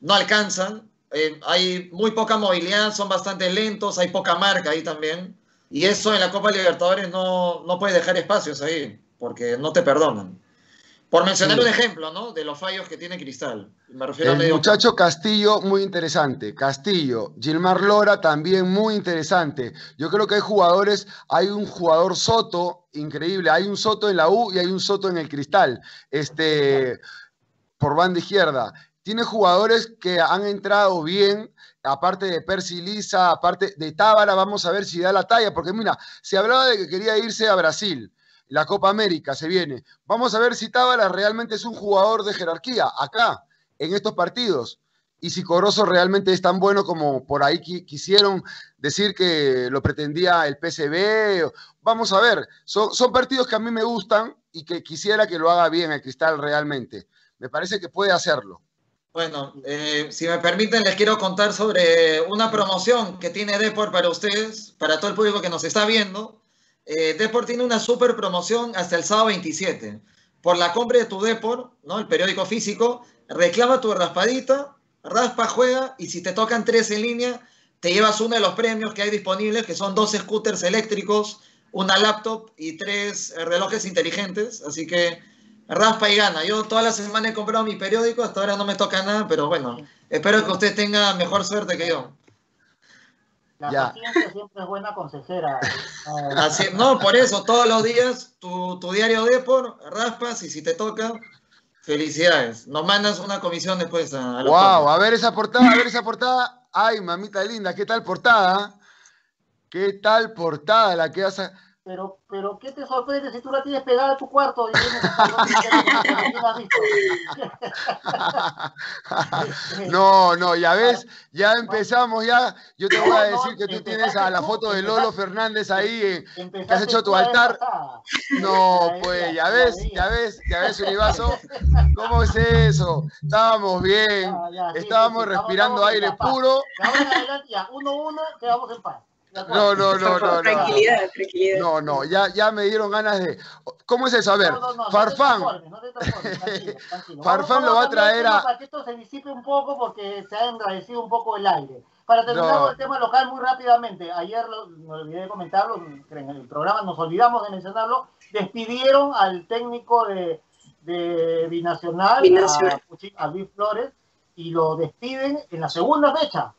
no alcanzan. Eh, hay muy poca movilidad, son bastante lentos, hay poca marca ahí también. Y eso en la Copa Libertadores no, no puedes dejar espacios ahí, porque no te perdonan. Por mencionar un ejemplo, ¿no? De los fallos que tiene Cristal. Me refiero el muchacho Castillo, muy interesante. Castillo. Gilmar Lora, también muy interesante. Yo creo que hay jugadores, hay un jugador Soto, increíble. Hay un Soto en la U y hay un Soto en el Cristal. Este, por banda izquierda. Tiene jugadores que han entrado bien, aparte de Percy Lisa, aparte de Tábara, vamos a ver si da la talla, porque mira, se hablaba de que quería irse a Brasil la Copa América se viene. Vamos a ver si Tábara realmente es un jugador de jerarquía acá, en estos partidos. Y si Corozo realmente es tan bueno como por ahí quisieron decir que lo pretendía el PCB. Vamos a ver, son, son partidos que a mí me gustan y que quisiera que lo haga bien el Cristal realmente. Me parece que puede hacerlo. Bueno, eh, si me permiten, les quiero contar sobre una promoción que tiene Deport para ustedes, para todo el público que nos está viendo. Eh, Deport tiene una super promoción hasta el sábado 27. Por la compra de tu Deport, ¿no? el periódico físico, reclama tu raspadita, raspa, juega, y si te tocan tres en línea, te llevas uno de los premios que hay disponibles, que son dos scooters eléctricos, una laptop y tres relojes inteligentes. Así que raspa y gana. Yo toda la semana he comprado mi periódico, hasta ahora no me toca nada, pero bueno, espero que usted tenga mejor suerte que yo. La paciencia siempre es buena consejera. Así, no, por eso, todos los días tu, tu diario Depor, raspas y si te toca, felicidades. Nos mandas una comisión después a, a Wow, a ver esa portada, a ver esa portada. Ay, mamita linda, ¿qué tal portada? ¿Qué tal portada la que hace? Pero, pero, ¿qué te sorprende si tú la tienes pegada a tu cuarto? Y no, no, ya ves, ya empezamos, ya. Yo te voy a decir que tú tienes a la foto de Lolo Fernández ahí, que has hecho tu altar. No, pues, ya ves, ya ves, ya ves, Univaso. ¿Cómo es eso? Estábamos bien, estábamos respirando aire puro. Ahora adelante, ya, uno, uno, quedamos en paz. No, no, no, no. Tranquilidad, tranquilidad. No, no, ya, ya me dieron ganas de. ¿Cómo es eso? A ver, Farfán. Farfán lo va a traer a. Para que esto se disipe un poco porque se ha enrarecido un poco el aire. Para terminar con el tema local muy rápidamente, ayer me olvidé de comentarlo, en el programa nos olvidamos de mencionarlo, despidieron al técnico de, de Binacional, A, a Luis Flores, y lo despiden en la segunda fecha.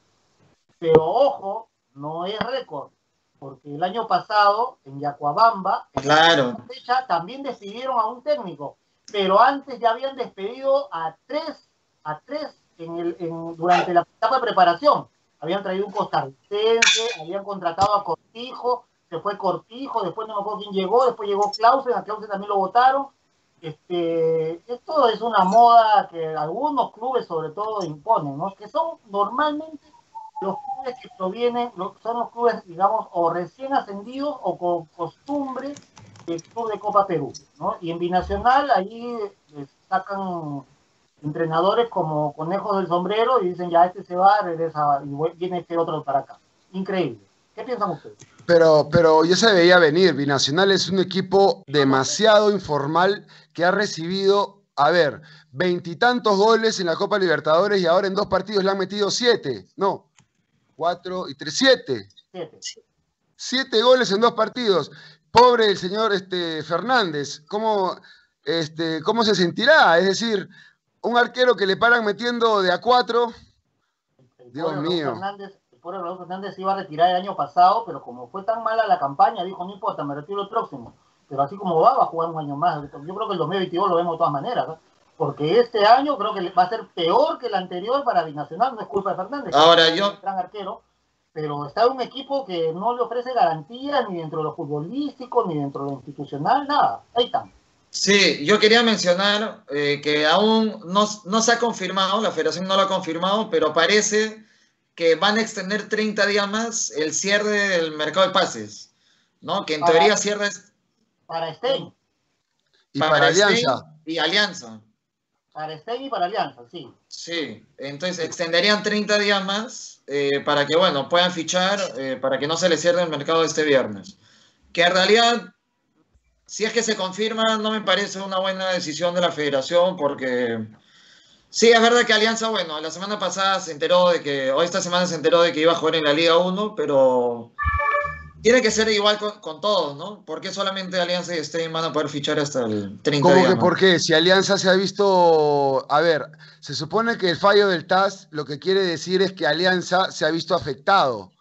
Pero ojo, no es récord, porque el año pasado en Yacuabamba, claro. fecha, también decidieron a un técnico, pero antes ya habían despedido a tres, a tres en el, en, durante la etapa de preparación. Habían traído un costarricense, habían contratado a Cortijo, se fue Cortijo, después no me acuerdo quién llegó, después llegó Clausen, a Clausen también lo votaron. Este, esto es una moda que algunos clubes sobre todo imponen, ¿no? que son normalmente los clubes que provienen son los clubes, digamos, o recién ascendidos o con costumbre del Club de Copa Perú, ¿no? Y en Binacional ahí eh, sacan entrenadores como conejos del sombrero y dicen ya este se va, regresa y viene este otro para acá. Increíble. ¿Qué piensan ustedes? Pero, pero ya se veía venir. Binacional es un equipo demasiado informal que ha recibido, a ver, veintitantos goles en la Copa Libertadores y ahora en dos partidos le han metido siete. No, cuatro y tres, siete. Siete. goles en dos partidos. Pobre el señor este, Fernández, ¿cómo, este, ¿cómo se sentirá? Es decir, un arquero que le paran metiendo de a cuatro. Dios mío. el pobre Raúl Fernández se iba a retirar el año pasado, pero como fue tan mala la campaña, dijo, no importa, me retiro el próximo. Pero así como va, va a jugar un año más. Yo creo que el 2022 lo vemos de todas maneras porque este año creo que va a ser peor que el anterior para Binacional, no es culpa de Fernández. Ahora yo... gran arquero, pero está un equipo que no le ofrece garantías ni dentro de lo futbolístico, ni dentro de lo institucional, nada. Ahí está. Sí, yo quería mencionar eh, que aún no, no, se ha confirmado, la federación no lo ha confirmado, pero parece que van a extender 30 días más el cierre del mercado de pases, ¿no? Que en teoría cierre... Para Stein. Y para, Alianza. Y Alianza. Para Stein y para Alianza, sí. Sí, entonces extenderían 30 días más eh, para que, bueno, puedan fichar, eh, para que no se les cierre el mercado este viernes. que en realidad, si es que se confirma, no me parece una buena decisión de la federación porque sí, es verdad que Alianza, bueno, la semana pasada se enteró de que, o esta semana se enteró de que iba a jugar en la Liga 1, pero tiene que ser igual con, todos, ¿no? ¿Por qué solamente Alianza y Stein van a poder fichar hasta el 30 ¿Cómo que por qué? Si Alianza se ha visto. A ver, se supone que el fallo del TAS lo que quiere decir es que Alianza se ha visto afectado.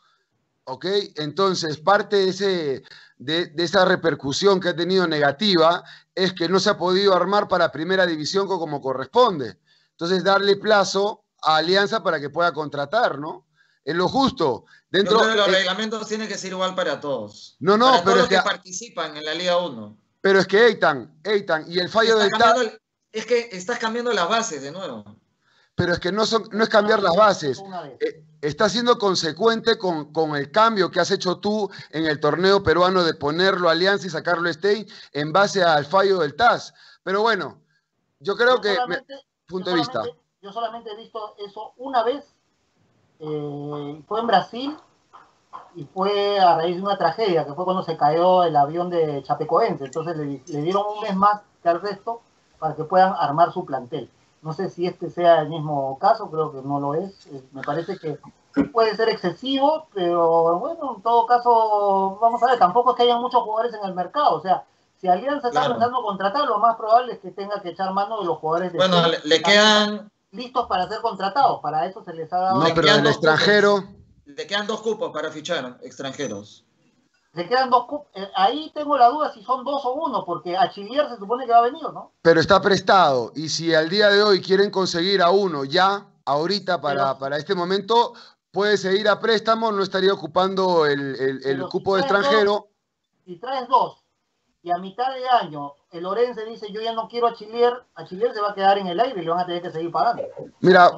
¿Ok? Entonces, parte de, ese, de, esa repercusión que ha tenido negativa es que no se ha podido armar para primera división como corresponde. Entonces, darle plazo a Alianza para que pueda contratar, ¿no? Es lo justo. Dentro, de los reglamentos tienen que ser igual para todos. No, no, para pero todos los que, participan en la Liga 1. Pero es que Eitan, Eitan, y el fallo del TAS. Es que estás cambiando las bases de nuevo. Pero es que no, son, no es cambiar las bases. Eh, está siendo consecuente con, con, el cambio que has hecho tú en el torneo peruano de ponerlo Alianza y sacarlo Stein en base al fallo del TAS. Pero bueno, yo creo que. punto de vista. Yo solamente he visto eso una vez eh, fue en Brasil y fue a raíz de una tragedia, que fue cuando se cayó el avión de Chapecoense. Entonces le, dieron un mes más que al resto para que puedan armar su plantel. No sé si este sea el mismo caso, creo que no lo es. Eh, me parece que puede ser excesivo, pero bueno, en todo caso, vamos a ver, tampoco es que haya muchos jugadores en el mercado. O sea, si Alianza está pensando contratar, lo más probable es que tenga que echar mano de los jugadores de... Bueno, le quedan listos para ser contratados. Para eso se les ha dado. No, pero el extranjero. Le quedan dos cupos para fichar extranjeros. Le quedan dos cupos. Eh, ahí tengo la duda si son dos o uno, porque a Chilier se supone que va a venir, ¿no? Pero está prestado. Y si al día de hoy quieren conseguir a uno ya, ahorita, para, para este momento, puede seguir a préstamo, no estaría ocupando el, el, cupo de extranjero. si traes dos y a mitad de año el Orense dice yo ya no quiero a Chilier, a Chilier se va a quedar en el aire y le van a tener que seguir pagando. Mira,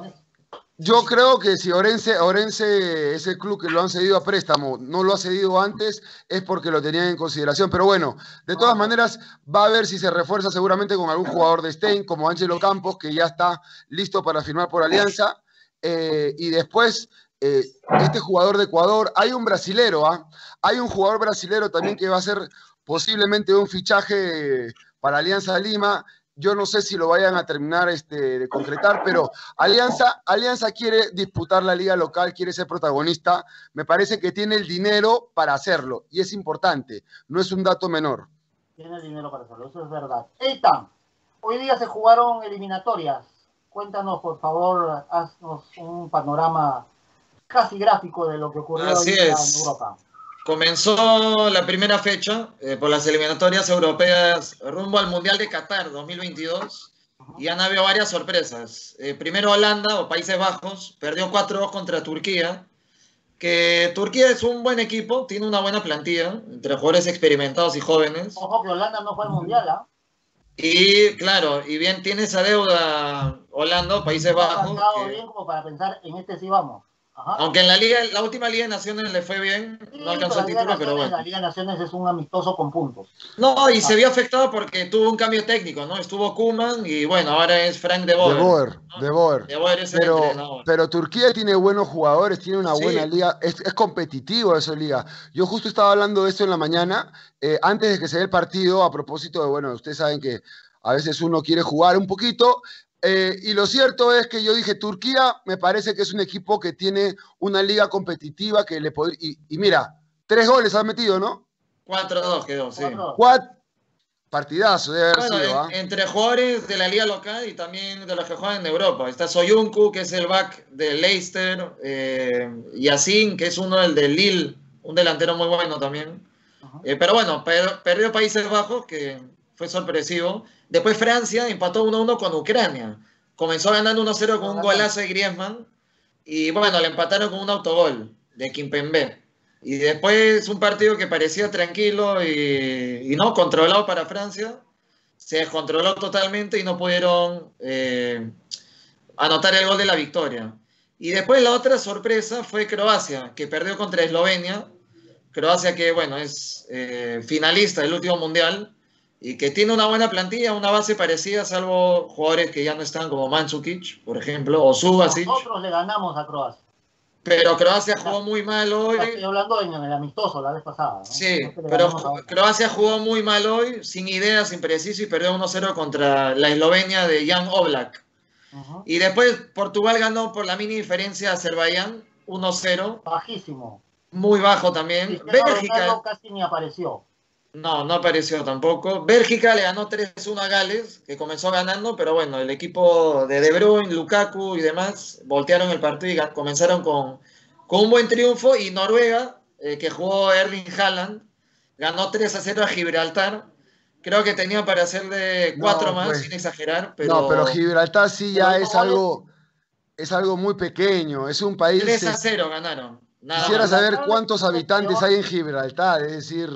yo creo que si Orense, Orense, ese club que lo han cedido a préstamo, no lo ha cedido antes, es porque lo tenían en consideración. Pero bueno, de todas maneras, va a ver si se refuerza seguramente con algún jugador de Stein, como Ángelo Campos, que ya está listo para firmar por Alianza. Eh, y después, eh, este jugador de Ecuador, hay un brasilero, ¿ah? Hay un jugador brasilero también que va a ser posiblemente un fichaje para Alianza Lima. Yo no sé si lo vayan a terminar este, de concretar, pero Alianza, Alianza quiere disputar la liga local, quiere ser protagonista. Me parece que tiene el dinero para hacerlo y es importante, no es un dato menor. Tiene el dinero para hacerlo, eso es verdad. Eitan, hoy día se jugaron eliminatorias. Cuéntanos, por favor, haznos un panorama casi gráfico de lo que ocurrió en Europa. Comenzó la primera fecha eh, por las eliminatorias europeas rumbo al Mundial de Qatar 2022 y han habido varias sorpresas. Eh, primero Holanda o Países Bajos perdió 4-2 contra Turquía, que Turquía es un buen equipo, tiene una buena plantilla entre jugadores experimentados y jóvenes. Ojo que Holanda no fue al Mundial, ¿ah? Y claro, y bien tiene esa deuda Holanda, Países Bajos. Ha bien como para pensar en este sí vamos. Aunque en la liga, la última Liga de Naciones le fue bien, no alcanzó el título, pero bueno. La Liga de Naciones es un amistoso con puntos. No, y se vio afectado porque tuvo un cambio técnico, ¿no? Estuvo Kuman y bueno, ahora es Frank de Boer. De Boer, de Boer. pero, pero Turquía tiene buenos jugadores, tiene una buena liga, es, competitivo esa liga. Yo justo estaba hablando de esto en la mañana, eh, antes de que se dé el partido, a propósito de, bueno, ustedes saben que a veces uno quiere jugar un poquito, eh, y lo cierto es que yo dije, Turquía me parece que es un equipo que tiene una liga competitiva que le puede... Y, mira, tres goles ha metido, ¿no? 4-2 quedó, sí. Cuatro. Partidazo debe haber sido, ¿ah? Entre jugadores de la liga local y también de los que juegan en Europa. Está Soyuncu, que es el back de Leicester, eh, Yacine, que es uno del de Lille, un delantero muy bueno también. Eh, pero bueno, perdió Países Bajos, que fue sorpresivo. Después Francia empató 1-1 con Ucrania. Comenzó ganando 1-0 con un golazo de Griezmann. Y bueno, le empataron con un autogol de Kimpembe. Y después un partido que parecía tranquilo y, no controlado para Francia. Se descontroló totalmente y no pudieron eh, anotar el gol de la victoria. Y después la otra sorpresa fue Croacia, que perdió contra Eslovenia. Croacia que, bueno, es eh, finalista del último mundial y que tiene una buena plantilla, una base parecida, salvo jugadores que ya no están como Mandzukic, por ejemplo, o Subasic. Nosotros le ganamos a Croacia. Pero Croacia jugó muy mal hoy. Estoy hablando en el amistoso la vez pasada. ¿no? Sí, pero. Croacia jugó muy mal hoy, sin ideas, impreciso y perdió 1-0 contra la Eslovenia de Jan Oblak. Y después Portugal ganó por la mini diferencia a Azerbaiyán 1-0, Bajísimo. muy bajo también. Bélgica, casi ni apareció. No, no apareció tampoco. Bélgica le ganó 3-1 a Gales, que comenzó ganando, pero bueno, el equipo de De Bruyne, Lukaku y demás voltearon el partido y comenzaron con, con un buen triunfo. Y Noruega, eh, que jugó Erling Haaland, ganó 3-0 a Gibraltar. Creo que tenían para hacerle No, cuatro más, pues. sin exagerar, pero, No, pero Gibraltar sí ya Pero es algo, es algo muy pequeño. Es un país. 3-0 ganaron. Nada Quisiera más. saber cuántos es habitantes hay en Gibraltar, es decir.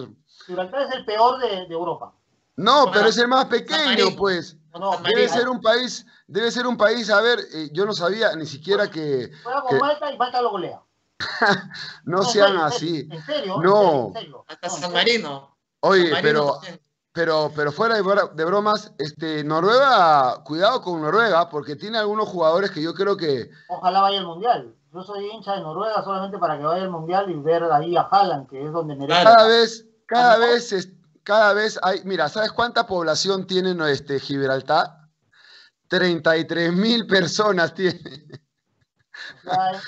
Gibraltar es el peor de, de Europa. No, Bueno, pero es el más pequeño, pues. No, Debe ser un país, debe ser un país, a ver, eh, yo no sabía ni siquiera que Juega con que- Malta y Malta lo golea. no sean así. En serio. No. En serio, Hasta San. Marino. Oye, San Marino pero, pero, pero fuera de, bro- de bromas, este, Noruega, cuidado con Noruega, porque tiene algunos jugadores que yo creo que, Ojalá vaya al Mundial. Yo soy hincha de Noruega solamente para que vaya al Mundial y ver ahí a Haaland, que es donde merece. Cada vez, cada vez, es- cada vez hay, mira, ¿sabes cuánta población tiene no, este, Gibraltar? 33 mil personas tiene.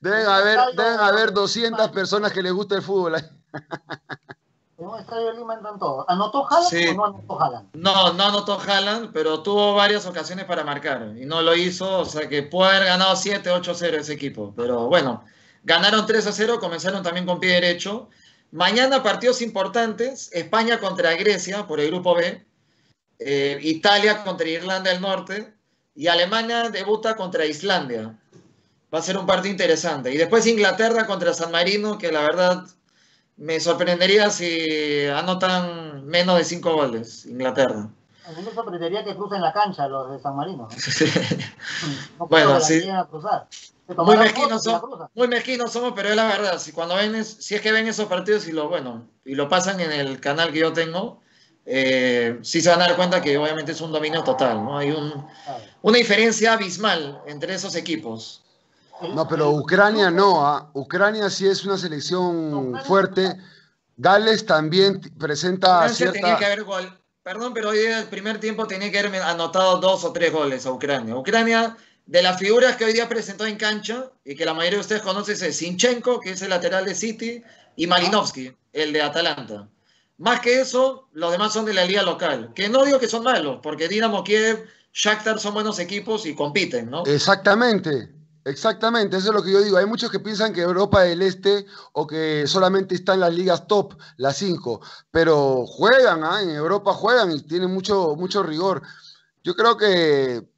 Deben haber, deben haber 200 personas que les gusta el fútbol. ahí. en un estadio Lima entran todos. ¿Anotó Haaland Sí. o no anotó Haaland? No, no anotó Haaland, pero tuvo varias ocasiones para marcar y no lo hizo, o sea que puede haber ganado 7, 8-0 ese equipo. Pero bueno, ganaron 3-0, comenzaron también con pie derecho. Mañana partidos importantes, España contra Grecia por el grupo B, eh, Italia contra Irlanda del Norte y Alemania debuta contra Islandia. Va a ser un partido interesante. Y después Inglaterra contra San Marino, que la verdad me sorprendería si anotan menos de 5 goles, Inglaterra. A mí me sorprendería que crucen la cancha los de San Marino. ¿no? Bueno, sí. cruzar. Muy mezquinos, cruzan. muy mezquinos somos, pero es la verdad. Si cuando ven, es- si es que ven esos partidos y lo bueno y lo pasan en el canal que yo tengo, eh, sí se van a dar cuenta que obviamente es un dominio total, ¿no? Hay un- una diferencia abismal entre esos equipos. No, pero Ucrania no, ¿ah? Ucrania sí es una selección fuerte. Gales también presenta Francia tenía que cierta... haber gol. Perdón, pero hoy día el primer tiempo tenía que haber anotado dos o tres goles a Ucrania. Ucrania, de las figuras que hoy día presentó en cancha y que la mayoría de ustedes conocen, es Sinchenko, que es el lateral de City, y Malinovsky, el de Atalanta. Más que eso, los demás son de la liga local. Que no digo que son malos, porque Dinamo Kiev, Shakhtar son buenos equipos y compiten, ¿no? Exactamente, exactamente, eso es lo que yo digo. Hay muchos que piensan que Europa del Este o que solamente está en las ligas top, las cinco, pero juegan, ¿ah? En Europa juegan y tienen mucho, mucho rigor. Yo creo que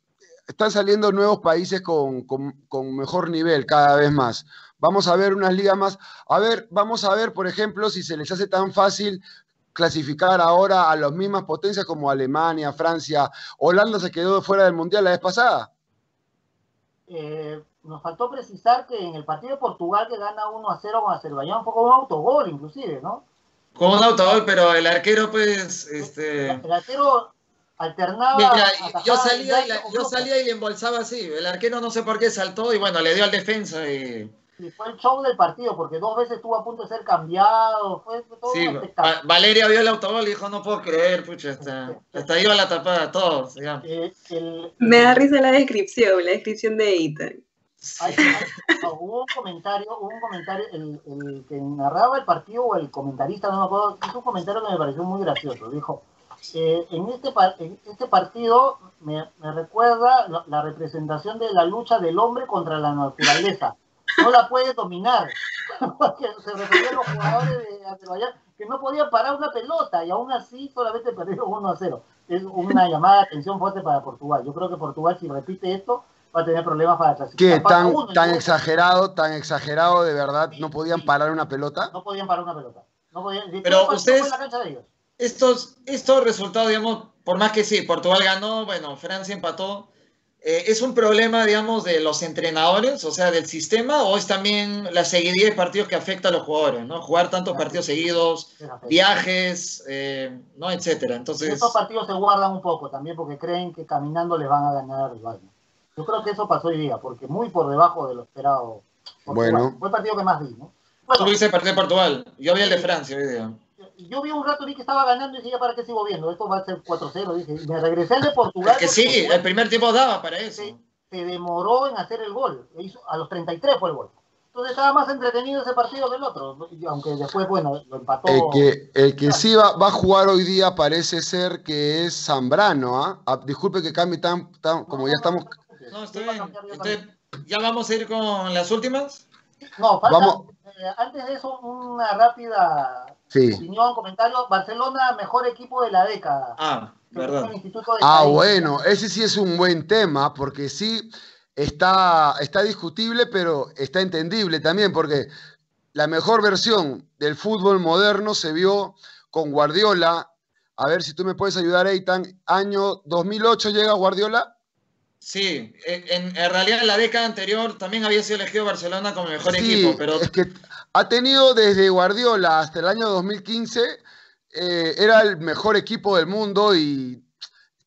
están saliendo nuevos países con, con- con mejor nivel cada vez más. Vamos a ver unas ligas más. A ver, vamos a ver, por ejemplo, si se les hace tan fácil clasificar ahora a las mismas potencias como Alemania, Francia. Holanda se quedó fuera del Mundial la vez pasada. eh, nos faltó precisar que en el partido de Portugal que gana 1 a 0 con Azerbaiyán fue con un autogol inclusive, ¿no? Con un autogol, pero el arquero, pues, este... El arquero alternaba. Mira, yo salía, y, la- yo salía y le embolsaba así. El arquero no sé por qué saltó y bueno, le dio al defensa y... Y fue el show del partido porque dos veces estuvo a punto de ser cambiado. Fue, fue todo Sí. Va- Valeria vio el autogol y dijo, no puedo creer, pucha, hasta, hasta iba a la tapada todos. Eh, el- Me da risa la descripción, la descripción de Ethan. Hay- hay- no, hubo un comentario, hubo un comentario, el, el que narraba el partido o el comentarista, no me acuerdo, hizo un comentario que me pareció muy gracioso. Dijo, eh, en, este, par- en este partido me, me recuerda la, la representación de la lucha del hombre contra la naturaleza. No la puede dominar. Porque se refería a los jugadores de Azerbaiyán que no podían parar una pelota y aún así solamente perdieron 1 a 0. Es una llamada de atención fuerte para Portugal. Yo creo que Portugal, si repite esto, va a tener problemas para clasificar. ¿Qué? ¿Tan, uno, tan exagerado, tan exagerado de verdad? Sí, ¿No podían sí. parar una pelota? No podían parar una pelota. No podían, Pero ustedes- la cancha de ellos. Estos, estos resultados, digamos, por más que sí, Portugal ganó, bueno, Francia empató, eh, ¿es un problema, digamos, de los entrenadores, o sea, del sistema, o es también la seguidilla de partidos que afecta a los jugadores, ¿no? Jugar tantos partidos seguidos, viajes, eh, ¿no? Etcétera. Y Entonces, estos partidos se guardan un poco también porque creen que caminando les van a ganar al rival. Yo creo que eso pasó hoy día, porque muy por debajo de lo esperado Bueno. Fue el partido que más vi, ¿no? Tú viste el partido de Portugal. Yo vi el de Francia hoy día. Yo vi un rato vi que estaba ganando y dije, ¿para qué sigo viendo? Esto va a ser 4-0. Dije, me regresé al de Portugal. Es que sí, Portugal el primer tiempo daba para eso. se, se demoró en hacer el gol. E hizo- a los 33 fue el gol. Entonces estaba más entretenido ese partido que el otro. Aunque después, bueno, lo empató. El que, el que sí va, va a jugar hoy día parece ser que es Zambrano, ¿ah? Ah, disculpe que cambie tan, tan- como ya estamos... No, está bien. Entonces. ¿ya vamos a ir con las últimas? No, falta, Vamos. eh, antes de eso, una rápida Sí. opinión, comentario. Barcelona, mejor equipo de la década. Ah, verdad. el Instituto de Ah, bueno, ese sí es un buen tema, porque sí está, está discutible, pero está entendible también, porque la mejor versión del fútbol moderno se vio con Guardiola. A ver si tú me puedes ayudar, Eitan. Año 2008 llega Guardiola. Sí, en, en realidad en la década anterior también había sido elegido Barcelona como mejor Sí, equipo, pero es que ha tenido desde Guardiola hasta el año 2015, eh, era el mejor equipo del mundo y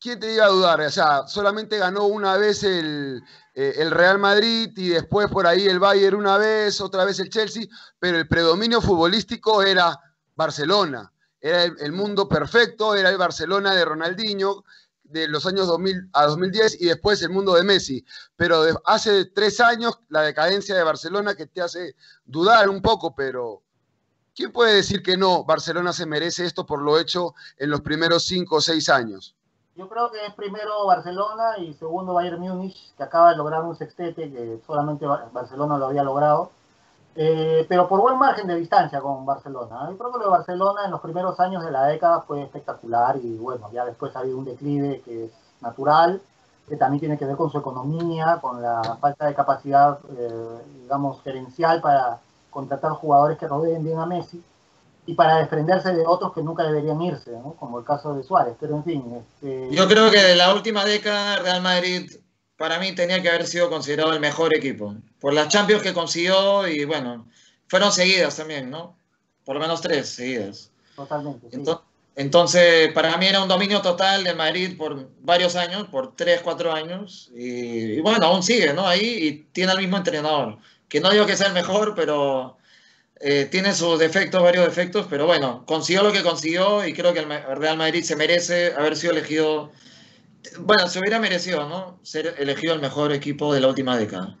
¿quién te iba a dudar? O sea, solamente ganó una vez el, eh, el Real Madrid y después por ahí el Bayern una vez, otra vez el Chelsea, pero el predominio futbolístico era Barcelona. Era el, el mundo perfecto, era el Barcelona de Ronaldinho de los años 2000 a 2010 y después el mundo de Messi. Pero de- hace tres años la decadencia de Barcelona que te hace dudar un poco, pero ¿quién puede decir que no? Barcelona se merece esto por lo hecho en los primeros cinco o seis años. Yo creo que es primero Barcelona y segundo Bayern Múnich, que acaba de lograr un sextete que solamente Ba- Barcelona lo había logrado. Eh, pero por buen margen de distancia con Barcelona. Yo creo que de Barcelona en los primeros años de la década fue espectacular y bueno, ya después ha habido un declive que es natural, que también tiene que ver con su economía, con la falta de capacidad, eh, digamos, gerencial para contratar jugadores que rodeen bien a Messi y para desprenderse de otros que nunca deberían irse, como el caso de Suárez. Pero en fin, este, yo creo que de la última década Real Madrid para mí tenía que haber sido considerado el mejor equipo, por las Champions que consiguió y bueno, fueron seguidas también, ¿no? Por lo menos tres seguidas. totalmente. sí. Ento- Entonces, para mí era un dominio total de Madrid por varios años, por tres, cuatro años. Y, y bueno, aún sigue, ¿no? Ahí y tiene al mismo entrenador. Que no digo que sea el mejor, pero eh, tiene sus defectos, varios defectos. Pero bueno, consiguió lo que consiguió y creo que el Real Madrid se merece haber sido elegido. Bueno, se hubiera merecido, ¿no? Ser elegido el mejor equipo de la última década.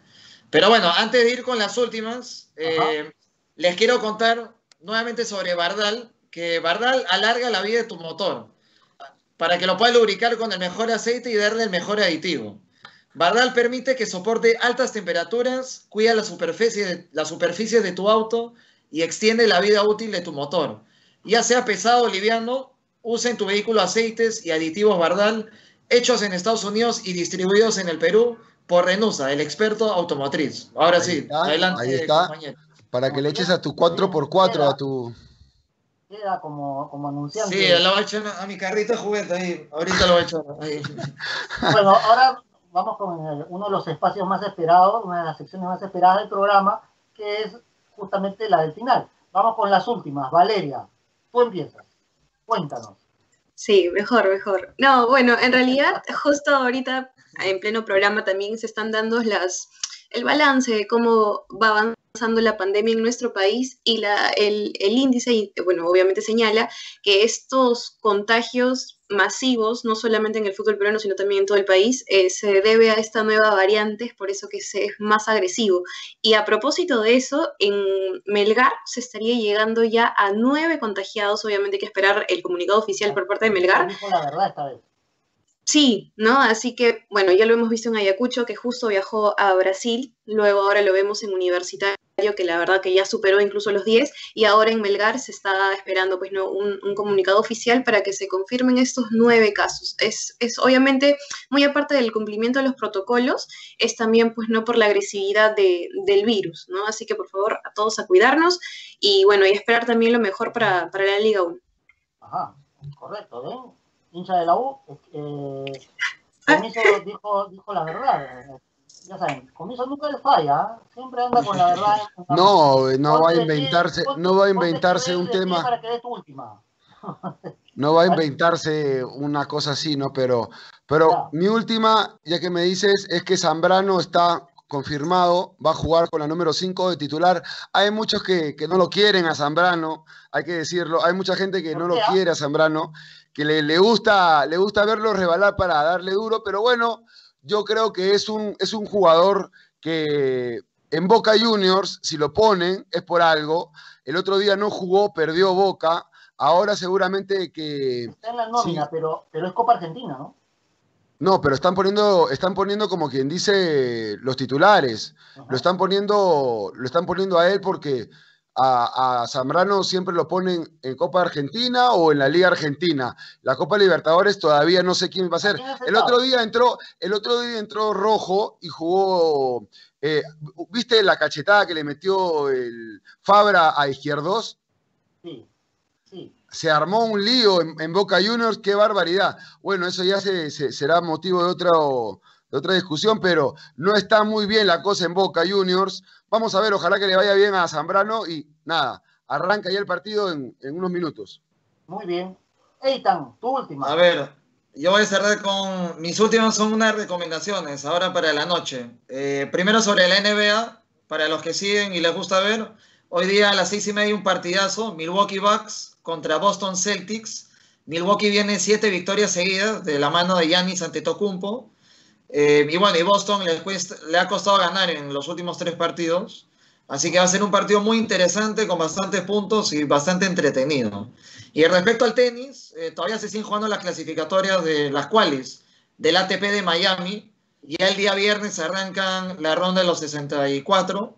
Pero bueno, antes de ir con las últimas, eh, les quiero contar nuevamente sobre Bardal, que Bardal alarga la vida de tu motor para que lo puedas lubricar con el mejor aceite y darle el mejor aditivo. Bardal permite que soporte altas temperaturas, cuida la superficie, de, la superficie de tu auto y extiende la vida útil de tu motor. Ya sea pesado o liviano, usa en tu vehículo aceites y aditivos Bardal hechos en Estados Unidos y distribuidos en el Perú por Renusa, el experto automotriz. Ahora Ahí sí, está, adelante, ahí está. compañero. Para que le eches a tu 4x4, a tu... Queda como, como anunciante. Sí, lo voy a echar a mi carrito de juguete ahí. Ahorita lo voy a echar ahí. Bueno, ahora vamos con el- uno de los espacios más esperados, una de las secciones más esperadas del programa, que es justamente la del final. Vamos con las últimas. Valeria, tú empiezas. Cuéntanos. Sí, mejor, mejor. No, bueno, en realidad, justo ahorita, en pleno programa, también se están dando las, el balance de cómo va avanzando la pandemia en nuestro país y la, el, el índice, bueno, obviamente señala que estos contagios masivos, no solamente en el fútbol peruano, sino también en todo el país, eh, se debe a esta nueva variante, es por eso que se es más agresivo. Y a propósito de eso, en Melgar se estaría llegando ya a nueve contagiados, obviamente hay que esperar el comunicado oficial por parte de Melgar, Dijo la verdad esta vez. Sí, ¿no? Así que, bueno, ya lo hemos visto en Ayacucho, que justo viajó a Brasil, luego ahora lo vemos en Universitario, que la verdad que ya superó incluso los 10, y ahora en Melgar se está esperando, pues, ¿no? un, un comunicado oficial para que se confirmen estos nueve casos. Es, es obviamente, muy aparte del cumplimiento de los protocolos, es también, pues, no por la agresividad de- del virus, ¿no? Así que, por favor, a todos a cuidarnos y, bueno, y esperar también lo mejor para, para la Liga 1. Ajá, correcto, ¿ven? Hincha de la U. Eh, Comiso dijo, dijo la verdad. Eh, Ya saben, Comiso nunca le falla, ¿eh? siempre anda con la verdad. la mano. No, no va a inventarse, no va a inventarse un tema, Para que dé tu última. no va a inventarse una cosa así, ¿no? Pero, pero Ya. mi última, ya que me dices, es que Zambrano está confirmado, va a jugar con la número 5 de titular. Hay muchos que, no lo quieren a Zambrano, hay que decirlo. Hay mucha gente que no lo quiere a Zambrano, que le, gusta, le gusta verlo rebalar para darle duro, pero bueno, yo creo que es un, es un jugador que en Boca Juniors, si lo ponen, es por algo. El otro día no jugó, perdió Boca. Ahora seguramente que... Está en la nómina, pero, pero es Copa Argentina, ¿no? No, pero están poniendo, están poniendo como quien dice los titulares. Lo están poniendo, lo están poniendo a él porque a, Zambrano siempre lo ponen en Copa Argentina o en la Liga Argentina. La Copa Libertadores todavía no sé quién va a ser. El otro día entró, el otro día entró Rojo y jugó. Eh, ¿Viste la cachetada que le metió el Fabra a Izquierdos? Sí, sí se armó un lío en, Boca Juniors, qué barbaridad. Bueno, eso ya se, será motivo de, de otra discusión, pero no está muy bien la cosa en Boca Juniors. Vamos a ver, ojalá que le vaya bien a Zambrano y nada, arranca ya el partido en, unos minutos. Muy bien. Eitan, tu última. A ver, yo voy a cerrar con. Mis últimas son unas recomendaciones ahora para la noche. Eh, primero sobre la NBA, para los que siguen y les gusta ver. Hoy día a las seis y media un partidazo, Milwaukee Bucks contra Boston Celtics. Milwaukee viene siete victorias seguidas de la mano de Giannis Antetokounmpo. Eh, y bueno, y Boston le, le, ha costado ganar en los últimos tres partidos. Así que va a ser un partido muy interesante, con bastantes puntos y bastante entretenido. Y respecto al tenis, eh, todavía se siguen jugando las clasificatorias de las cuales del ATP de Miami. Ya el día viernes arrancan la ronda de los 64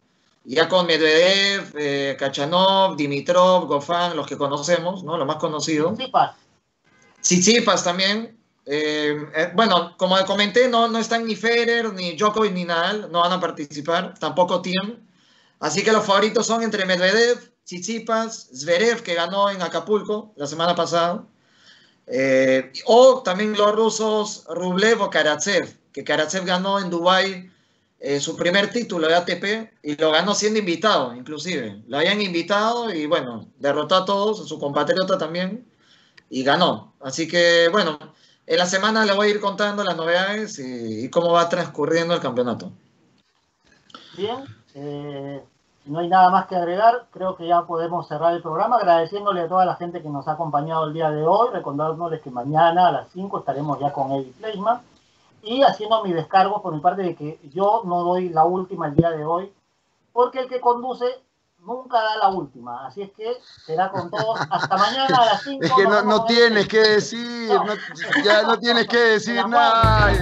ya con Medvedev, eh, Kachanov, Dimitrov, Gofan, los que conocemos, ¿no? Los más conocidos. Tsitsipas. Tsitsipas también. Eh, eh, bueno, como comenté, no, no están ni Federer, ni Djokovic, ni Nadal, no van a participar, tampoco Tiem. Así que los favoritos son entre Medvedev, Tsitsipas, Zverev, que ganó en Acapulco la semana pasada, o también los rusos Rublev o Karatsev, que Karatsev ganó en Dubái eh, su primer título de ATP y lo ganó siendo invitado, inclusive. Lo habían invitado y bueno, derrotó a todos, a su compatriota también, y ganó. Así que bueno, en la semana le voy a ir contando las novedades y, cómo va transcurriendo el campeonato. Bien, eh, no hay nada más que agregar, creo que ya podemos cerrar el programa agradeciéndole a toda la gente que nos ha acompañado el día de hoy, recordándoles que mañana a las 5 estaremos ya con Eddie Fleischmann y haciendo mi descargo por mi parte de que yo no doy la última el día de hoy, porque el que conduce nunca da la última. Así es que será con todos hasta mañana a las 5. Es que no, tienes que decir, ya no tienes que decir nada.